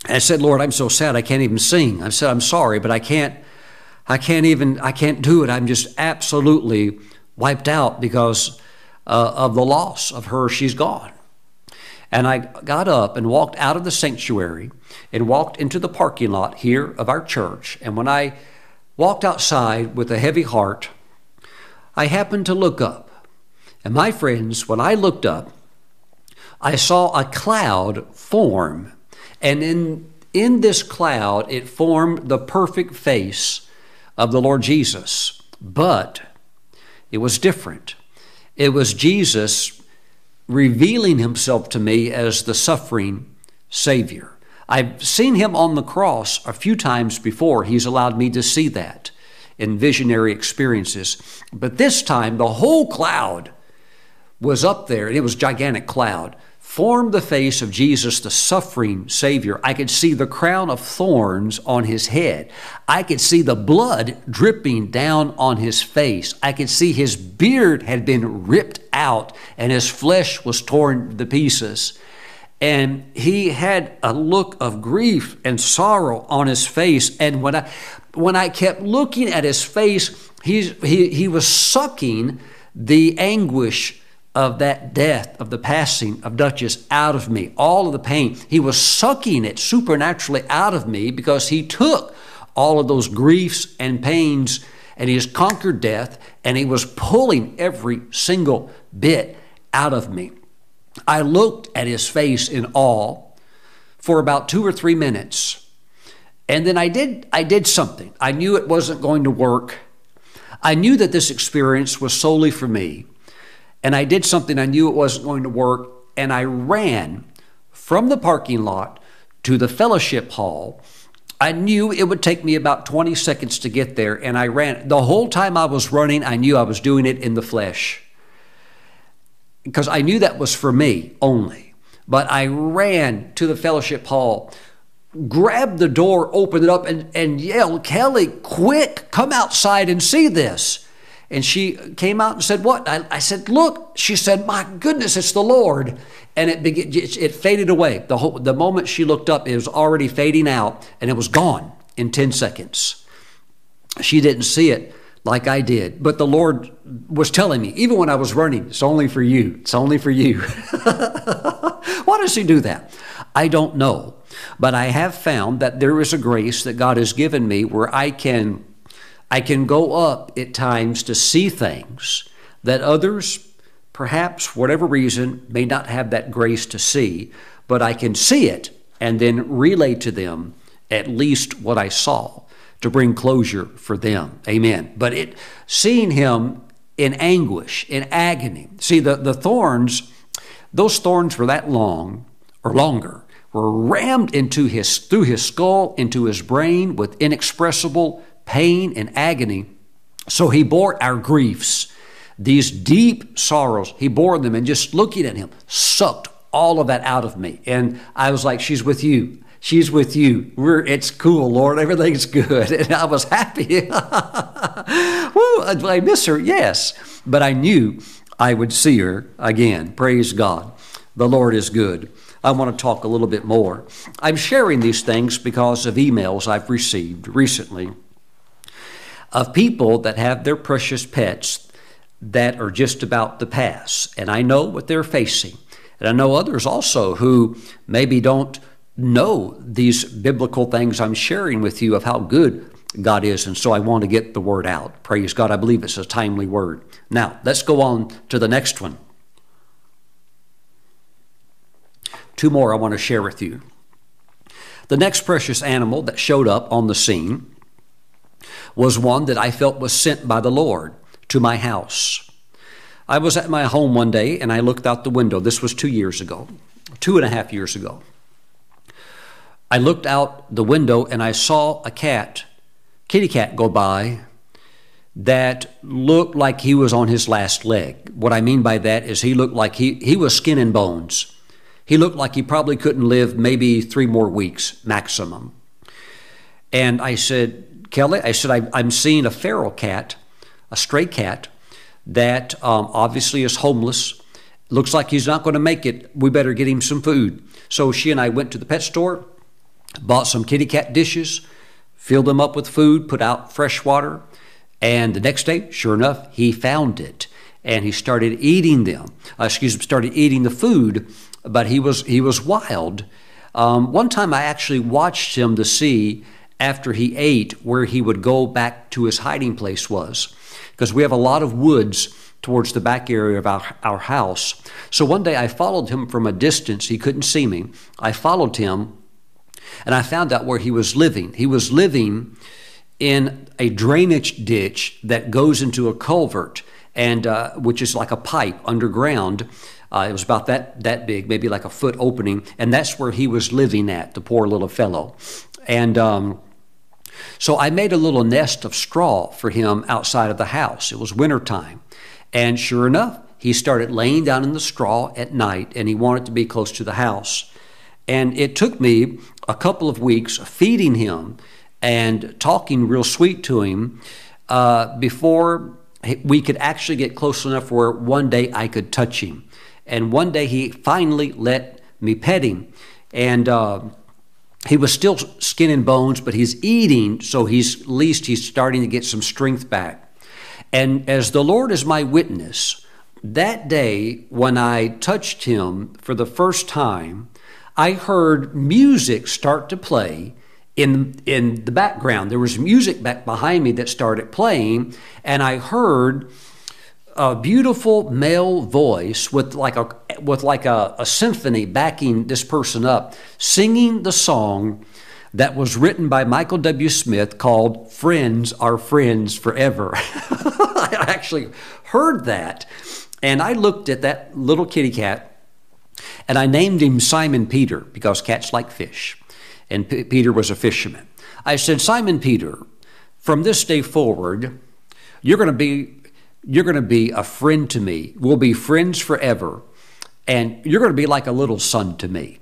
I said, Lord, I'm so sad I can't even sing. I said, I'm sorry, but I can't, I can't even, I can't do it. I'm just absolutely wiped out because uh, of the loss of her. She's gone. And I got up and walked out of the sanctuary and walked into the parking lot here of our church. And when I walked outside with a heavy heart, I happened to look up. And my friends, when I looked up, I saw a cloud form and in, in this cloud, it formed the perfect face of the Lord Jesus. But it was different. It was Jesus revealing himself to me as the suffering Savior. I've seen him on the cross a few times before. He's allowed me to see that in visionary experiences. But this time, the whole cloud was up there, and it was gigantic cloud formed the face of Jesus, the suffering Savior. I could see the crown of thorns on his head. I could see the blood dripping down on his face. I could see his beard had been ripped out and his flesh was torn to pieces. And he had a look of grief and sorrow on his face. And when I, when I kept looking at his face, he's, he, he was sucking the anguish of that death, of the passing of Duchess out of me, all of the pain. He was sucking it supernaturally out of me because he took all of those griefs and pains and he has conquered death and he was pulling every single bit out of me. I looked at his face in awe for about two or three minutes. And then I did, I did something. I knew it wasn't going to work. I knew that this experience was solely for me. And I did something I knew it wasn't going to work, and I ran from the parking lot to the fellowship hall. I knew it would take me about 20 seconds to get there, and I ran. The whole time I was running, I knew I was doing it in the flesh because I knew that was for me only. But I ran to the fellowship hall, grabbed the door, opened it up, and, and yelled, Kelly, quick, come outside and see this. And she came out and said, What? I, I, said, Look. She said, My goodness, it's the Lord. And it, began, it faded away. The, whole, the moment she looked up, it was already fading out and it was gone in 10 seconds. She didn't see it like I did. But the Lord was telling me, even when I was running, it's only for you. It's only for you. Why does He do that? I don't know. But I have found that there is a grace that God has given me where I can I can go up at times to see things that others, perhaps whatever reason, may not have that grace to see, but I can see it and then relay to them at least what I saw to bring closure for them. Amen. But it seeing him in anguish, in agony. See, the, the thorns, those thorns were that long or longer were rammed into his through his skull into his brain with inexpressible pain and agony. So he bore our griefs, these deep sorrows. He bore them, and just looking at him sucked all of that out of me. And I was like, "She's with you." She's with you. We're, it's cool, Lord. Everything's good. And I was happy. Woo, I miss her, yes. But I knew I would see her again. Praise God. The Lord is good. I want to talk a little bit more. I'm sharing these things because of emails I've received recently of people that have their precious pets that are just about to pass. And I know what they're facing. And I know others also who maybe don't know these biblical things I'm sharing with you of how good God is. And so I want to get the word out. Praise God. I believe it's a timely word. Now, let's go on to the next one. Two more I want to share with you. The next precious animal that showed up on the scene was one that I felt was sent by the Lord to my house. I was at my home one day and I looked out the window. This was two years ago, two and a half years ago. I looked out the window and I saw a cat, kitty cat, go by that looked like he was on his last leg. What I mean by that is he looked like he, he was skin and bones. He looked like he probably couldn't live maybe three more weeks maximum. And I said, Kelly, I said, I, am seeing a feral cat, a stray cat, that um, obviously is homeless. Looks like he's not going to make it. We better get him some food. So she and I went to the pet store bought some kitty cat dishes, filled them up with food, put out fresh water, and the next day, sure enough, he found it and he started eating them. Uh, excuse me, started eating the food, but he was he was wild. Um, one time, I actually watched him to see after he ate where he would go back to his hiding place was, because we have a lot of woods towards the back area of our, our house. So one day I followed him from a distance. He couldn't see me. I followed him and I found out where he was living. He was living in a drainage ditch that goes into a culvert, and uh, which is like a pipe underground. Uh, it was about that that big, maybe like a foot opening, and that's where he was living at. The poor little fellow, and. Um, so I made a little nest of straw for him outside of the house. It was wintertime. And sure enough, he started laying down in the straw at night and he wanted to be close to the house. And it took me a couple of weeks feeding him and talking real sweet to him uh, before we could actually get close enough where one day I could touch him. And one day he finally let me pet him. And uh, he was still skin and bones, but he's eating, so he's at least he's starting to get some strength back. And as the Lord is my witness, that day when I touched him for the first time, I heard music start to play in in the background. There was music back behind me that started playing, and I heard a beautiful male voice with like a with like a, a symphony backing this person up, singing the song that was written by Michael W. Smith called Friends Are Friends Forever. I actually heard that. And I looked at that little kitty cat and I named him Simon Peter because cats like fish. And P- Peter was a fisherman. I said, Simon Peter, from this day forward, you're going to be you're going to be a friend to me. We'll be friends forever. And you're going to be like a little son to me.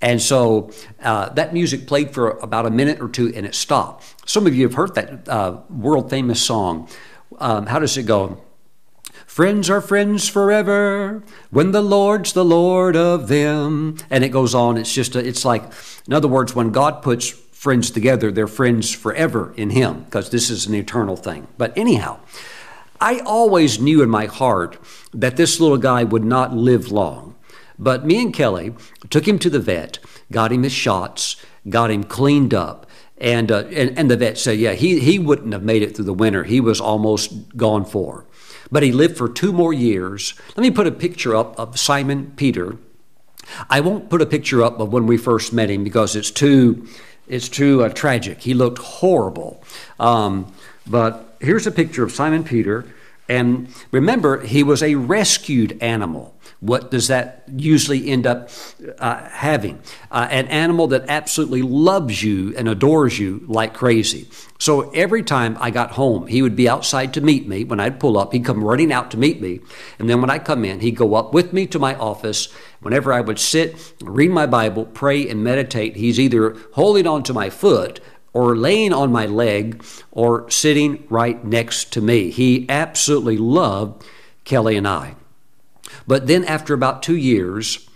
And so uh, that music played for about a minute or two and it stopped. Some of you have heard that uh, world famous song. Um, how does it go? Friends are friends forever when the Lord's the Lord of them. And it goes on. It's just, a, it's like, in other words, when God puts friends together, they're friends forever in Him because this is an eternal thing. But anyhow, I always knew in my heart that this little guy would not live long. But me and Kelly took him to the vet, got him his shots, got him cleaned up. And, uh, and, and the vet said, yeah, he, he wouldn't have made it through the winter. He was almost gone for. But he lived for two more years. Let me put a picture up of Simon Peter. I won't put a picture up of when we first met him because it's too, it's too uh, tragic. He looked horrible. Um, but here's a picture of Simon Peter. And remember, he was a rescued animal. What does that usually end up uh, having? Uh, an animal that absolutely loves you and adores you like crazy. So every time I got home, he would be outside to meet me. When I'd pull up, he'd come running out to meet me. And then when I come in, he'd go up with me to my office. Whenever I would sit, read my Bible, pray, and meditate, he's either holding on to my foot or laying on my leg or sitting right next to me. He absolutely loved Kelly and I. But then after about two years,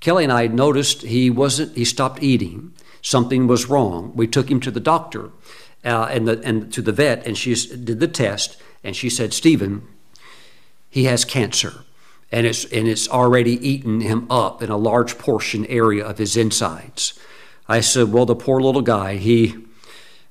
Kelly and I noticed he wasn't, he stopped eating. Something was wrong. We took him to the doctor uh, and, the, and to the vet, and she did the test, and she said, Steven, he has cancer. And it's, and it's already eaten him up in a large portion area of his insides. I said, Well, the poor little guy, he,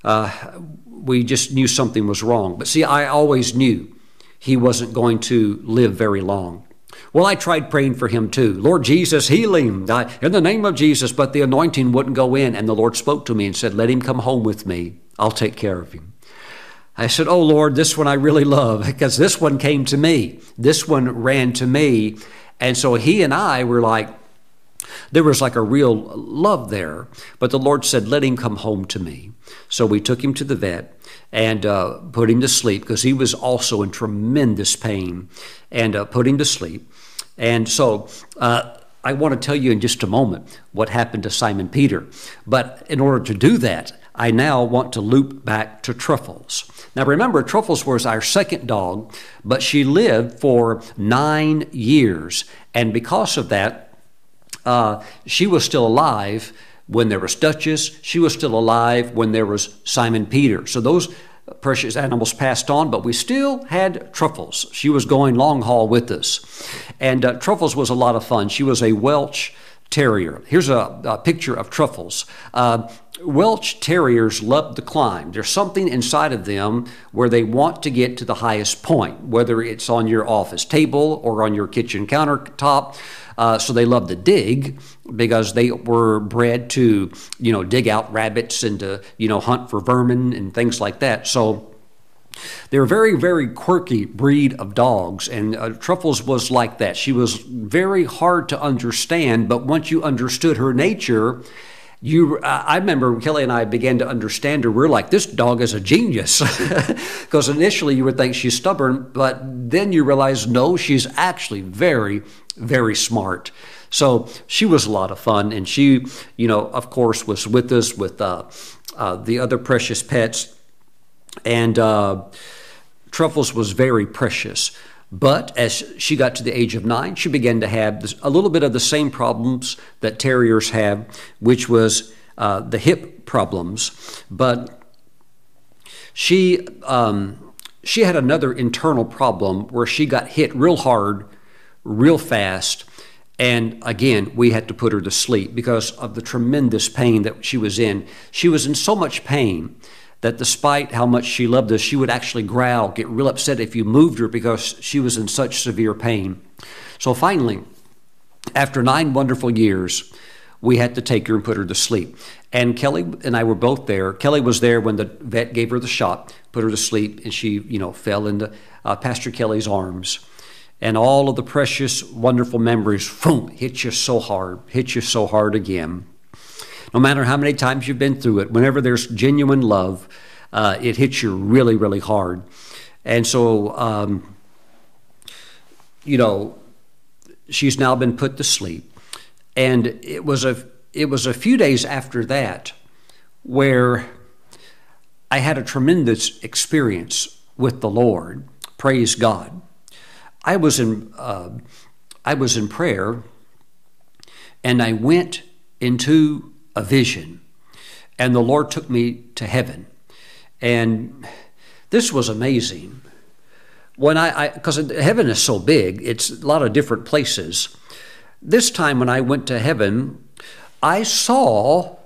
uh, we just knew something was wrong. But see, I always knew he wasn't going to live very long. Well, I tried praying for him too. Lord Jesus, heal him in the name of Jesus. But the anointing wouldn't go in. And the Lord spoke to me and said, Let him come home with me. I'll take care of him. I said, Oh Lord, this one I really love because this one came to me. This one ran to me. And so he and I were like, there was like a real love there. But the Lord said, Let him come home to me. So we took him to the vet and uh, put him to sleep because he was also in tremendous pain and uh, put him to sleep. And so uh, I want to tell you in just a moment what happened to Simon Peter. But in order to do that, I now want to loop back to Truffles. Now remember, Truffles was our second dog, but she lived for nine years. And because of that, uh, she was still alive when there was Duchess. She was still alive when there was Simon Peter. So those precious animals passed on, but we still had Truffles. She was going long haul with us. And uh, Truffles was a lot of fun. She was a Welsh Terrier. Here's a, a picture of Truffles. Uh, Welsh Terriers love to climb. There's something inside of them where they want to get to the highest point, whether it's on your office table or on your kitchen countertop. Uh, so they love to dig because they were bred to, you know, dig out rabbits and to, you know, hunt for vermin and things like that. So they're a very, very quirky breed of dogs, and uh, Truffles was like that. She was very hard to understand, but once you understood her nature, you uh, i remember kelly and i began to understand her we're like this dog is a genius because initially you would think she's stubborn but then you realize no she's actually very very smart. So she was a lot of fun and she you know of course was with us with uh, uh, the other precious pets. And uh, truffles was very precious. But as she got to the age of nine, she began to have this, a little bit of the same problems that terriers have, which was uh, the hip problems. But she, um, she had another internal problem where she got hit real hard, real fast. And again, we had to put her to sleep because of the tremendous pain that she was in. She was in so much pain that despite how much she loved us, she would actually growl, get real upset if you moved her because she was in such severe pain. So finally, after nine wonderful years, we had to take her and put her to sleep. And Kelly and I were both there. Kelly was there when the vet gave her the shot, put her to sleep, and she, you know, fell into uh, Pastor Kelly's arms. And all of the precious, wonderful memories, boom, hit you so hard, hit you so hard again. No matter how many times you've been through it, whenever there's genuine love, uh, it hits you really, really hard. And so, um, you know, she's now been put to sleep. And it was a it was a few days after that where I had a tremendous experience with the Lord. Praise God. I was in uh, I was in prayer, and I went into a vision, and the Lord took me to heaven. And this was amazing. When I, because heaven is so big, it's a lot of different places. This time when I went to heaven, I saw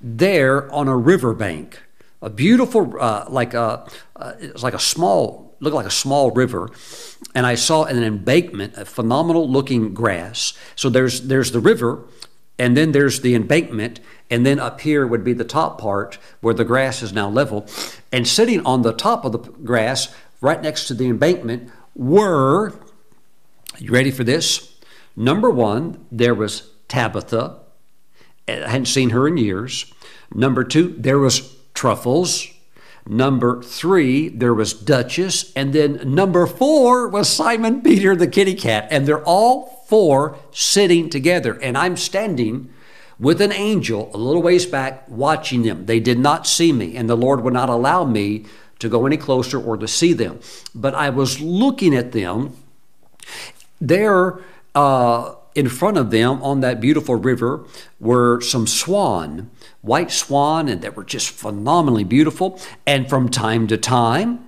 there on a riverbank a beautiful, uh, like a, uh, it's like a small, looked like a small river, and I saw an embankment, a phenomenal looking grass. So there's there's the river, and then there's the embankment, and then up here would be the top part where the grass is now level. And sitting on the top of the grass, right next to the embankment, were, you ready for this? Number one, there was Tabitha. I hadn't seen her in years. Number two, there was Truffles. Number three, there was Duchess. And then number four was Simon Peter the kitty cat. And they're all four sitting together. And I'm standing with an angel a little ways back watching them. They did not see me, and the Lord would not allow me to go any closer or to see them. But I was looking at them. There, uh, in front of them on that beautiful river were some swan, white swan, and they were just phenomenally beautiful. And from time to time,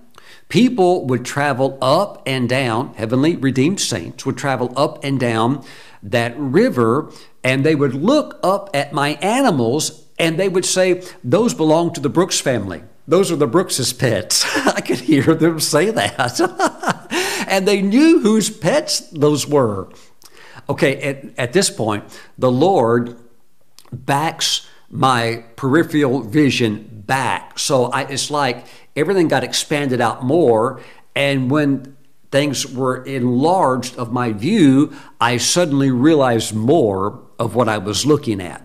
people would travel up and down, heavenly redeemed saints would travel up and down that river, and they would look up at my animals and they would say, Those belong to the Brooks family. Those are the Brooks's pets. I could hear them say that. and they knew whose pets those were. Okay, at, at this point, the Lord backs my peripheral vision back. So I, it's like everything got expanded out more. And when things were enlarged of my view, I suddenly realized more of what I was looking at.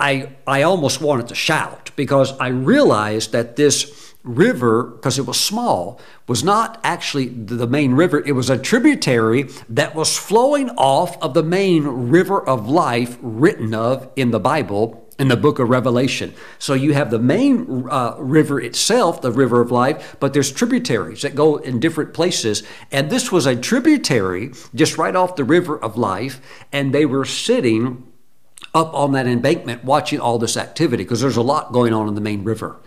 I, I almost wanted to shout because I realized that this river, because it was small, was not actually the main river. It was a tributary that was flowing off of the main river of life written of in the Bible in the book of Revelation. So you have the main uh, river itself, the river of life, but there's tributaries that go in different places. And this was a tributary just right off the river of life, and they were sitting up on that embankment watching all this activity because there's a lot going on in the main river.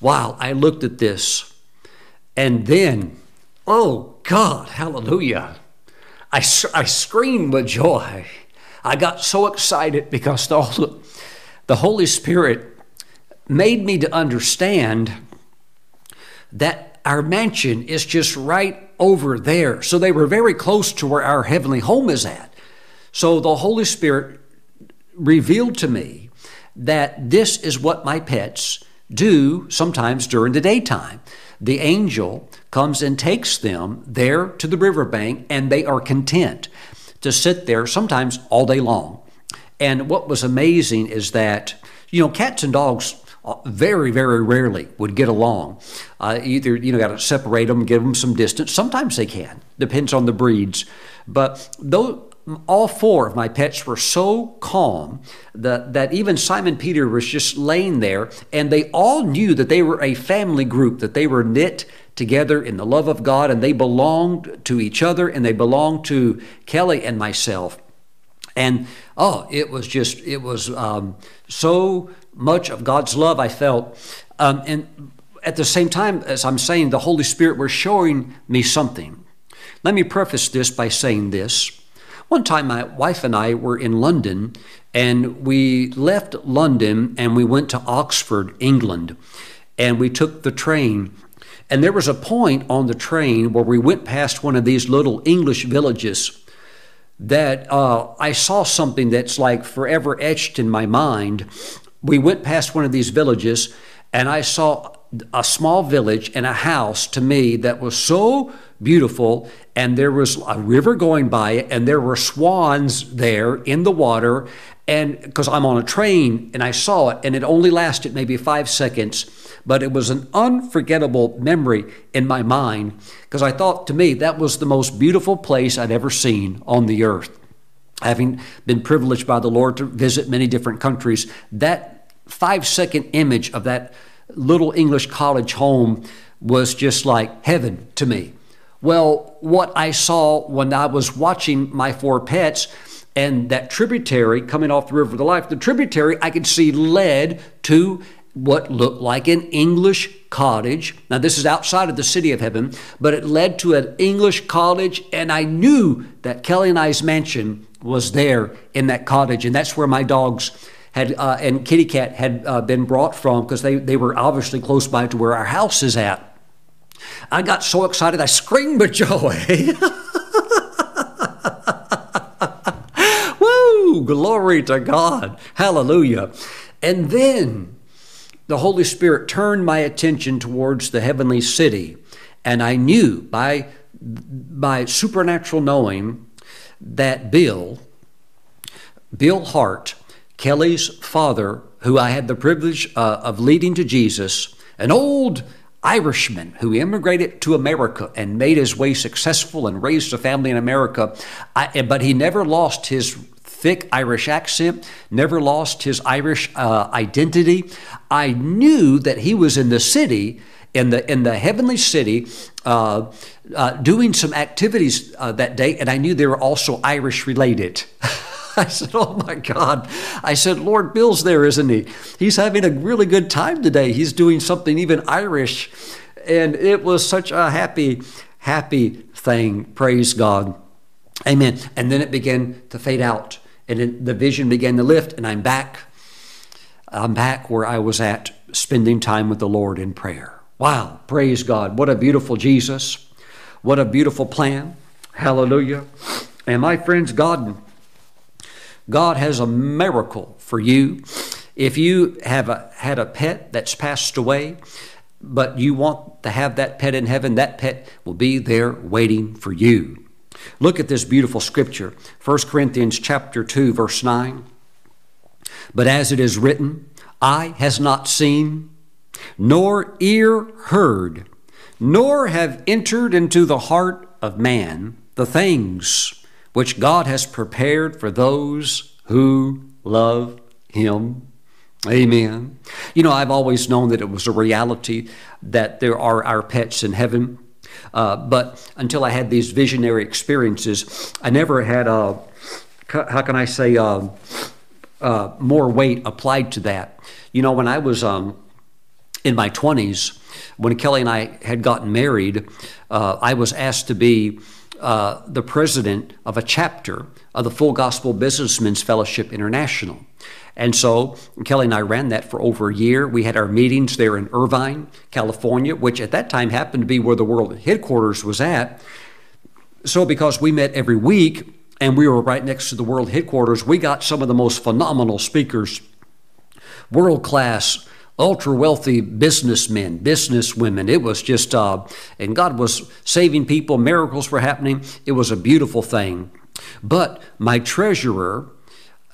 Wow, I looked at this and then, oh God, hallelujah. I, I screamed with joy. I got so excited because the, the Holy Spirit made me to understand that our mansion is just right over there. So they were very close to where our heavenly home is at. So the Holy Spirit revealed to me that this is what my pets do sometimes during the daytime. The angel comes and takes them there to the riverbank, and they are content to sit there sometimes all day long. And what was amazing is that, you know, cats and dogs uh, very, very rarely would get along. Uh, either, you know, got to separate them, give them some distance. Sometimes they can, depends on the breeds. But though all four of my pets were so calm that, that even Simon Peter was just laying there, and they all knew that they were a family group, that they were knit together in the love of God, and they belonged to each other, and they belonged to Kelly and myself. And oh, it was just, it was um, so much of God's love I felt. Um, and at the same time, as I'm saying, the Holy Spirit was showing me something. Let me preface this by saying this. One time, my wife and I were in London, and we left London and we went to Oxford, England, and we took the train. And there was a point on the train where we went past one of these little English villages that uh, I saw something that's like forever etched in my mind. We went past one of these villages, and I saw a small village and a house to me that was so beautiful and there was a river going by it and there were swans there in the water and because I'm on a train and I saw it and it only lasted maybe 5 seconds but it was an unforgettable memory in my mind because I thought to me that was the most beautiful place I'd ever seen on the earth. Having been privileged by the Lord to visit many different countries that 5 second image of that little English college home was just like heaven to me well, what I saw when I was watching my four pets and that tributary coming off the river of the life, the tributary I could see led to what looked like an English cottage. Now, this is outside of the city of heaven, but it led to an English cottage, and I knew that Kelly and I's mansion was there in that cottage, and that's where my dogs had uh, and Kitty Cat had uh, been brought from because they, they were obviously close by to where our house is at. I got so excited I screamed with joy. Woo! Glory to God. Hallelujah. And then the Holy Spirit turned my attention towards the heavenly city, and I knew by by supernatural knowing that Bill, Bill Hart, Kelly's father, who I had the privilege uh, of leading to Jesus, an old Irishman who immigrated to America and made his way successful and raised a family in America, I, but he never lost his thick Irish accent, never lost his Irish uh, identity. I knew that he was in the city, in the in the heavenly city, uh, uh, doing some activities uh, that day, and I knew they were also Irish related. I said, Oh my God. I said, Lord Bill's there, isn't he? He's having a really good time today. He's doing something even Irish. And it was such a happy, happy thing. Praise God. Amen. And then it began to fade out, and the vision began to lift, and I'm back. I'm back where I was at, spending time with the Lord in prayer. Wow. Praise God. What a beautiful Jesus. What a beautiful plan. Hallelujah. And my friends, God God has a miracle for you. If you have a, had a pet that's passed away, but you want to have that pet in heaven, that pet will be there waiting for you. Look at this beautiful scripture, 1 Corinthians chapter 2 verse 9. But as it is written, eye has not seen, nor ear heard, nor have entered into the heart of man the things which God has prepared for those who love Him. Amen. You know, I've always known that it was a reality that there are our pets in heaven. Uh, but until I had these visionary experiences, I never had a, how can I say, uh, uh, more weight applied to that. You know, when I was um, in my 20s, when Kelly and I had gotten married, uh, I was asked to be uh, the president of a chapter of the Full Gospel Businessmen's Fellowship International. And so Kelly and I ran that for over a year. We had our meetings there in Irvine, California, which at that time happened to be where the world headquarters was at. So, because we met every week and we were right next to the world headquarters, we got some of the most phenomenal speakers, world class ultra wealthy businessmen, businesswomen. It was just, uh, and God was saving people, miracles were happening. It was a beautiful thing. But my treasurer,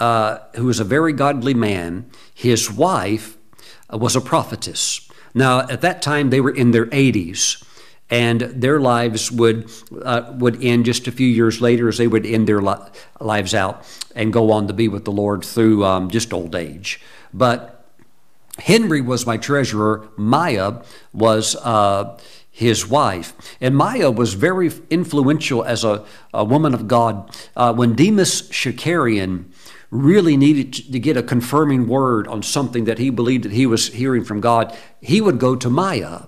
uh, who was a very godly man, his wife uh, was a prophetess. Now, at that time, they were in their 80s and their lives would uh, would end just a few years later as they would end their li- lives out and go on to be with the Lord through um, just old age. But Henry was my treasurer. Maya was uh, his wife. And Maya was very influential as a, a woman of God. Uh, when Demos Shakarian really needed to get a confirming word on something that he believed that he was hearing from God, he would go to Maya.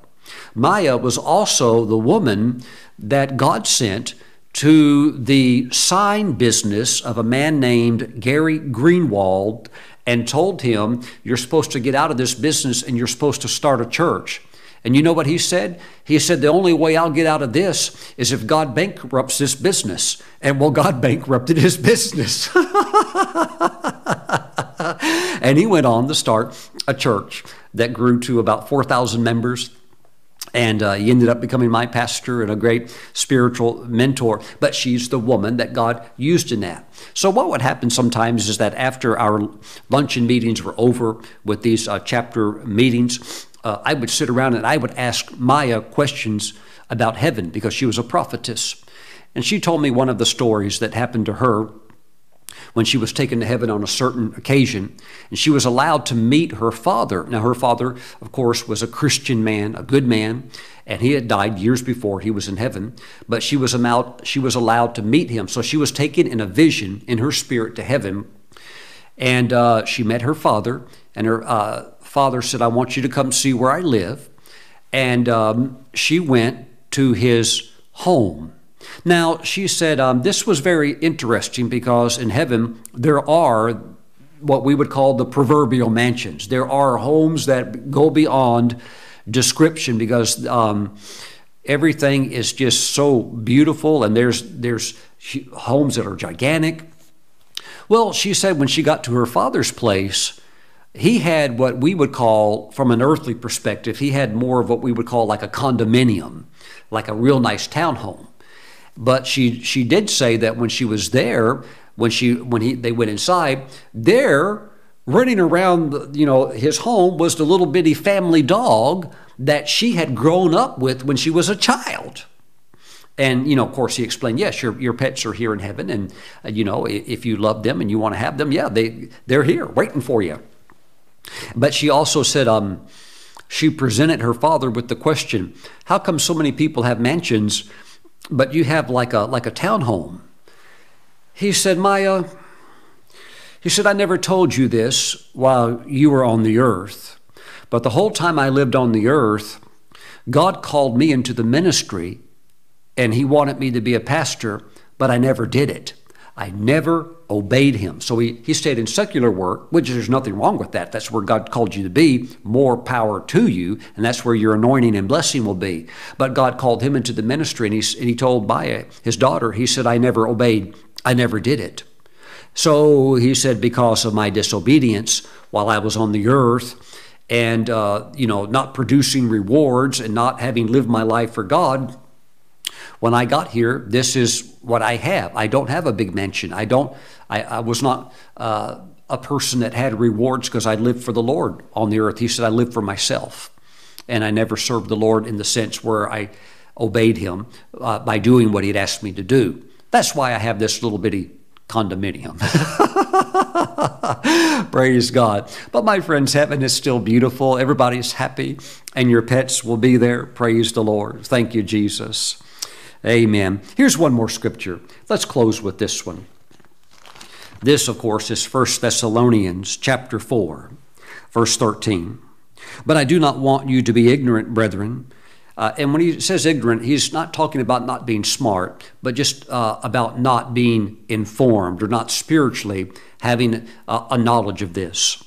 Maya was also the woman that God sent to the sign business of a man named Gary Greenwald and told him, You're supposed to get out of this business and you're supposed to start a church. And you know what he said? He said, The only way I'll get out of this is if God bankrupts this business. And well, God bankrupted his business. and he went on to start a church that grew to about 4,000 members. And uh, he ended up becoming my pastor and a great spiritual mentor. But she's the woman that God used in that. So, what would happen sometimes is that after our luncheon meetings were over with these uh, chapter meetings, uh, I would sit around and I would ask Maya questions about heaven because she was a prophetess. And she told me one of the stories that happened to her when she was taken to heaven on a certain occasion. And she was allowed to meet her father. Now, her father, of course, was a Christian man, a good man, and he had died years before he was in heaven. But she was allowed, she was allowed to meet him. So she was taken in a vision in her spirit to heaven. And uh, she met her father, and her uh, father said, I want you to come see where I live. And um, she went to his home. Now, she said, um, this was very interesting because in heaven there are what we would call the proverbial mansions. There are homes that go beyond description because um, everything is just so beautiful and there's, there's homes that are gigantic. Well, she said when she got to her father's place, he had what we would call, from an earthly perspective, he had more of what we would call like a condominium, like a real nice townhome. But she she did say that when she was there, when she when he they went inside, there running around you know his home was the little bitty family dog that she had grown up with when she was a child. And, you know, of course, he explained, yes, your, your pets are here in heaven. And, uh, you know, if you love them and you want to have them, yeah, they, they're here waiting for you. But she also said, um, she presented her father with the question, how come so many people have mansions, but you have like a, like a townhome? He said, Maya, he said, I never told you this while you were on the earth, but the whole time I lived on the earth, God called me into the ministry and he wanted me to be a pastor, but I never did it. I never obeyed him. So he, he stayed in secular work, which there's nothing wrong with that. That's where God called you to be. More power to you, and that's where your anointing and blessing will be. But God called him into the ministry, and he, and he told Maya, his daughter, he said, I never obeyed. I never did it. So he said, because of my disobedience while I was on the earth, and uh, you know, not producing rewards and not having lived my life for God, when I got here, this is what I have. I don't have a big mansion. I don't. I, I was not uh, a person that had rewards because I lived for the Lord on the earth. He said I lived for myself, and I never served the Lord in the sense where I obeyed Him uh, by doing what He'd asked me to do. That's why I have this little bitty condominium. Praise God. But my friends, heaven is still beautiful. Everybody's happy, and your pets will be there. Praise the Lord. Thank you, Jesus. Amen. Here's one more scripture. Let's close with this one. This, of course, is 1 Thessalonians chapter 4, verse 13. But I do not want you to be ignorant, brethren. Uh, and when he says ignorant, he's not talking about not being smart, but just uh, about not being informed or not spiritually having a, a knowledge of this.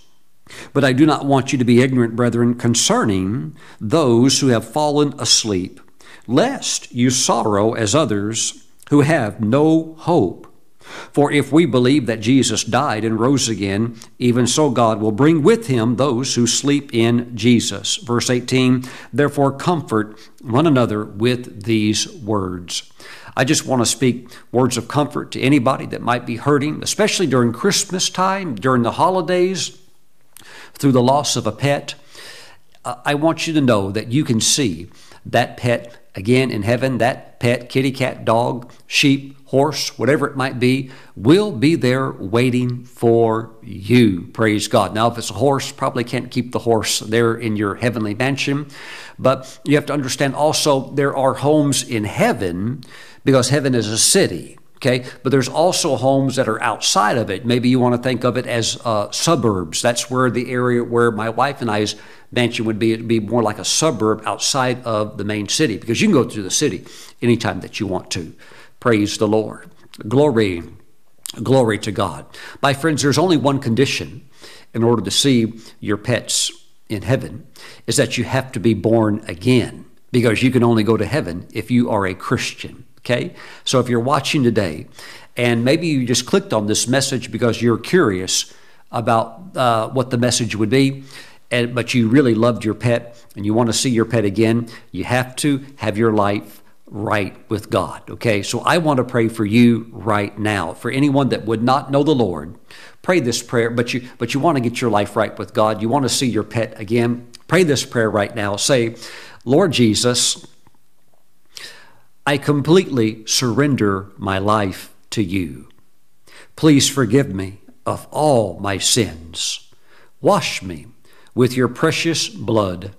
But I do not want you to be ignorant, brethren, concerning those who have fallen asleep lest you sorrow as others who have no hope. For if we believe that Jesus died and rose again, even so God will bring with him those who sleep in Jesus. Verse 18, therefore comfort one another with these words. I just want to speak words of comfort to anybody that might be hurting, especially during Christmas time, during the holidays, through the loss of a pet. I want you to know that you can see that pet again in heaven, that pet, kitty, cat, dog, sheep, horse, whatever it might be, will be there waiting for you. Praise God. Now, if it's a horse, probably can't keep the horse there in your heavenly mansion. But you have to understand also there are homes in heaven because heaven is a city. Okay, but there's also homes that are outside of it. Maybe you want to think of it as uh, suburbs. That's where the area where my wife and I's mansion would be. It'd be more like a suburb outside of the main city because you can go through the city anytime that you want to. Praise the Lord. Glory, glory to God. My friends, there's only one condition in order to see your pets in heaven is that you have to be born again because you can only go to heaven if you are a Christian. Okay? So if you're watching today and maybe you just clicked on this message because you're curious about uh, what the message would be, and, but you really loved your pet and you want to see your pet again, you have to have your life right with God. Okay? So I want to pray for you right now. For anyone that would not know the Lord, pray this prayer, but you but you want to get your life right with God. You want to see your pet again. Pray this prayer right now. Say, Lord Jesus, I completely surrender my life to you. Please forgive me of all my sins. Wash me with your precious blood.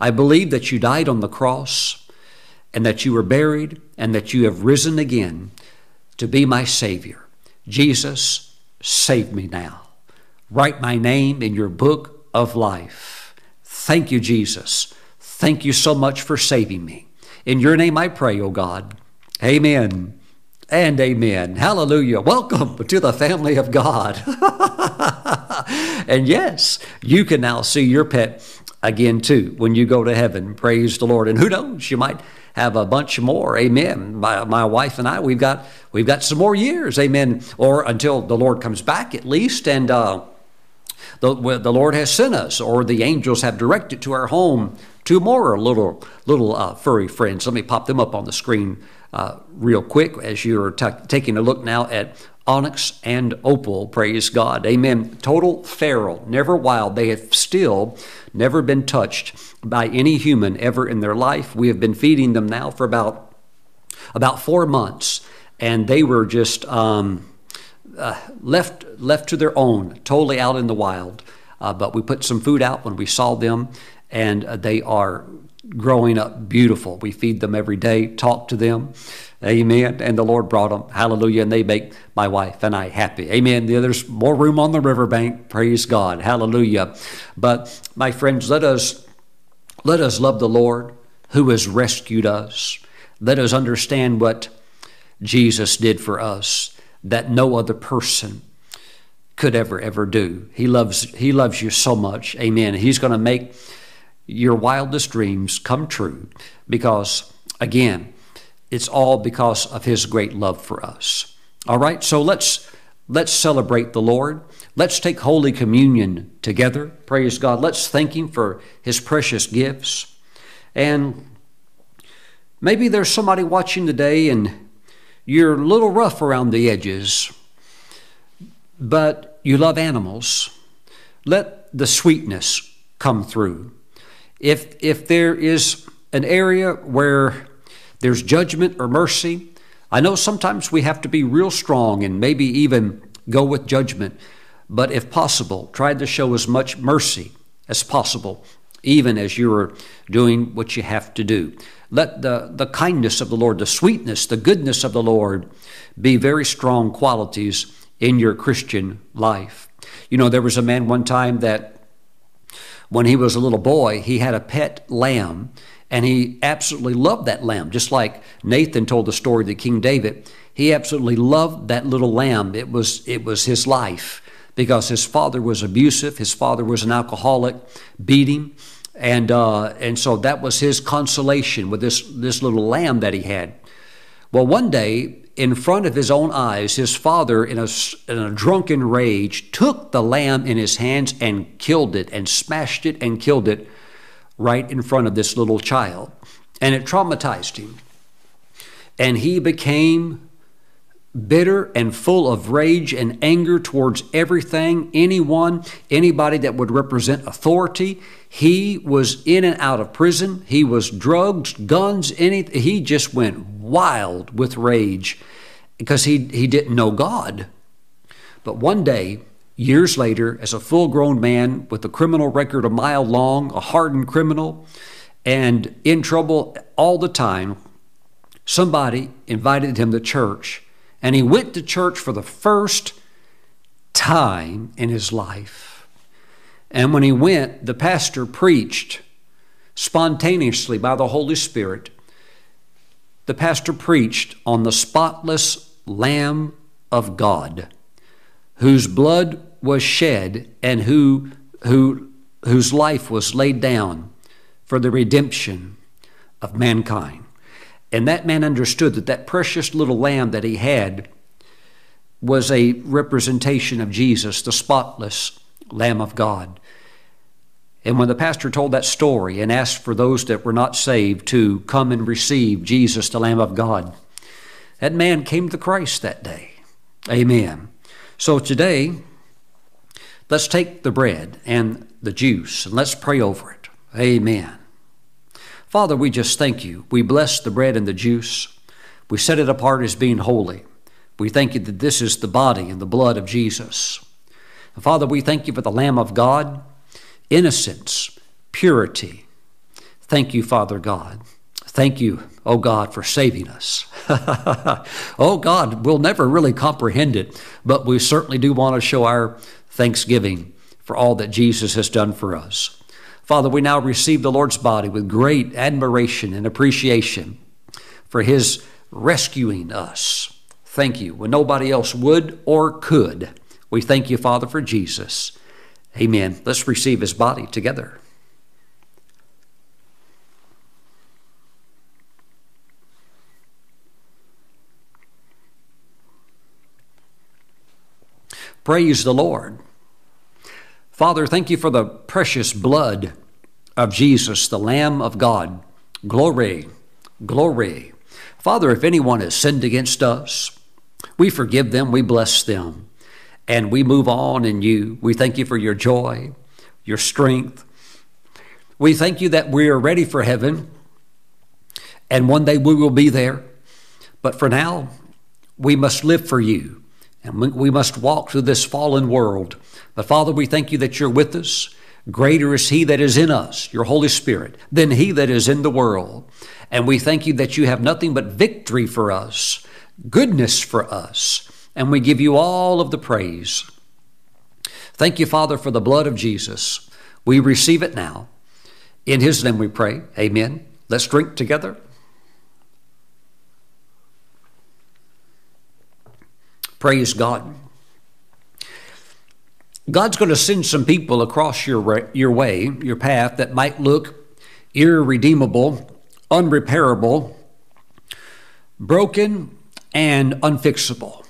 I believe that you died on the cross and that you were buried and that you have risen again to be my Savior. Jesus, save me now. Write my name in your book of life. Thank you, Jesus. Thank you so much for saving me. In your name I pray, O God. Amen and amen. Hallelujah. Welcome to the family of God. and yes, you can now see your pet again too when you go to heaven. Praise the Lord. And who knows, you might have a bunch more. Amen. My, my wife and I, we've got we've got some more years. Amen. Or until the Lord comes back at least. And uh, The, the Lord has sent us, or the angels have directed to our home two more little little uh, furry friends. Let me pop them up on the screen uh, real quick as you're t- taking a look now at onyx and opal. Praise God. Amen. Total feral, never wild. They have still never been touched by any human ever in their life. We have been feeding them now for about about four months, and they were just um, uh, left left to their own, totally out in the wild. Uh, but we put some food out when we saw them, and uh, they are growing up beautiful. We feed them every day, talk to them. Amen. And the Lord brought them. Hallelujah. And they make my wife and I happy. Amen. There's more room on the riverbank. Praise God. Hallelujah. But my friends, let us let us love the Lord who has rescued us. Let us understand what Jesus did for us that no other person could ever ever do. He loves he loves you so much. Amen. He's going to make your wildest dreams come true because again, it's all because of his great love for us. All right? So let's let's celebrate the Lord. Let's take holy communion together. Praise God. Let's thank him for his precious gifts. And maybe there's somebody watching today and you're a little rough around the edges, but you love animals. Let the sweetness come through. If, if there is an area where there's judgment or mercy, I know sometimes we have to be real strong and maybe even go with judgment, but if possible, try to show as much mercy as possible, even as you're doing what you have to do. Let the, the kindness of the Lord, the sweetness, the goodness of the Lord be very strong qualities in your Christian life. You know, there was a man one time that when he was a little boy, he had a pet lamb and he absolutely loved that lamb. Just like Nathan told the story to King David, he absolutely loved that little lamb. It was, it was his life because his father was abusive, his father was an alcoholic, beat him. And, uh, and so that was his consolation with this, this little lamb that he had. Well, one day, in front of his own eyes, his father, in a, in a drunken rage, took the lamb in his hands and killed it and smashed it and killed it right in front of this little child. And it traumatized him. And he became bitter and full of rage and anger towards everything, anyone, anybody that would represent authority. He was in and out of prison. He was drugs, guns, anything. He just went wild with rage because he, he didn't know God. But one day, years later, as a full grown man with a criminal record a mile long, a hardened criminal, and in trouble all the time, somebody invited him to church and he went to church for the first time in his life. And when he went, the pastor preached spontaneously by the Holy Spirit. The pastor preached on the spotless Lamb of God, whose blood was shed and who, who, whose life was laid down for the redemption of mankind. And that man understood that that precious little lamb that he had was a representation of Jesus, the spotless Lamb of God. And when the pastor told that story and asked for those that were not saved to come and receive Jesus, the Lamb of God, that man came to Christ that day. Amen. So today, let's take the bread and the juice and let's pray over it. Amen. Father, we just thank you. We bless the bread and the juice. We set it apart as being holy. We thank you that this is the body and the blood of Jesus. Father, we thank you for the Lamb of God, innocence, purity. Thank you, Father God. Thank you, oh God, for saving us. oh God, we'll never really comprehend it, but we certainly do want to show our thanksgiving for all that Jesus has done for us. Father, we now receive the Lord's body with great admiration and appreciation for his rescuing us. Thank you when nobody else would or could. We thank you, Father, for Jesus. Amen. Let's receive his body together. Praise the Lord. Father, thank you for the precious blood of Jesus, the Lamb of God. Glory, glory. Father, if anyone has sinned against us, we forgive them, we bless them, and we move on in you. We thank you for your joy, your strength. We thank you that we are ready for heaven, and one day we will be there. But for now, we must live for you, and we must walk through this fallen world. But Father, we thank you that you're with us. Greater is He that is in us, your Holy Spirit, than He that is in the world. And we thank you that you have nothing but victory for us, goodness for us, and we give you all of the praise. Thank you, Father, for the blood of Jesus. We receive it now. In His name we pray. Amen. Let's drink together. Praise God. God's going to send some people across your, your way, your path, that might look irredeemable, unrepairable, broken, and unfixable.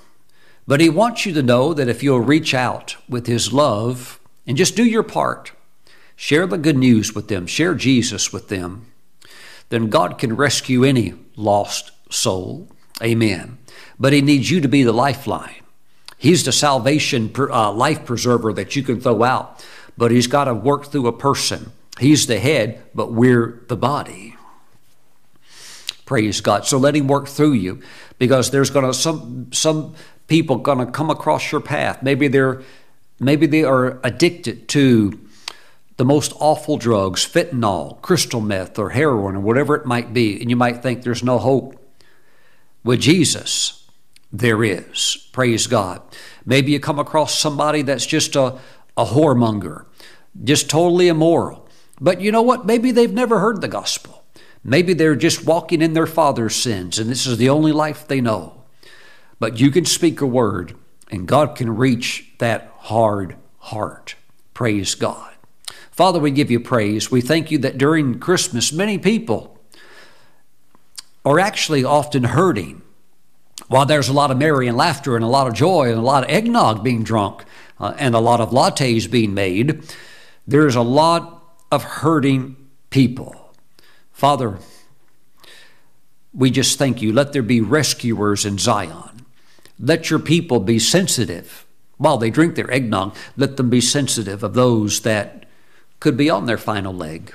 But He wants you to know that if you'll reach out with His love and just do your part, share the good news with them, share Jesus with them, then God can rescue any lost soul. Amen. But He needs you to be the lifeline. He's the salvation uh, life preserver that you can throw out, but He's got to work through a person. He's the head, but we're the body. Praise God. So let him work through you because there's going to some some people going to come across your path. Maybe they're maybe they are addicted to the most awful drugs, fentanyl, crystal meth or heroin or whatever it might be, and you might think there's no hope. With Jesus, there is. Praise God. Maybe you come across somebody that's just a, a whoremonger, just totally immoral. But you know what? Maybe they've never heard the gospel. Maybe they're just walking in their father's sins and this is the only life they know. But you can speak a word and God can reach that hard heart. Praise God. Father, we give you praise. We thank you that during Christmas, many people are actually often hurting. While there's a lot of merry and laughter and a lot of joy and a lot of eggnog being drunk uh, and a lot of lattes being made, there's a lot of hurting people. Father, we just thank you. Let there be rescuers in Zion. Let your people be sensitive. While they drink their eggnog, let them be sensitive of those that could be on their final leg.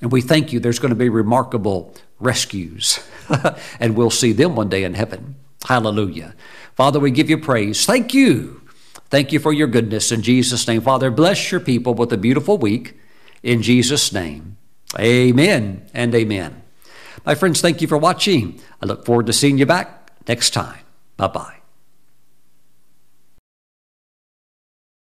And we thank you there's going to be remarkable rescues, and we'll see them one day in heaven. Hallelujah. Father, we give you praise. Thank you. Thank you for your goodness in Jesus' name. Father, bless your people with a beautiful week in Jesus' name. Amen and amen. My friends, thank you for watching. I look forward to seeing you back next time. Bye bye.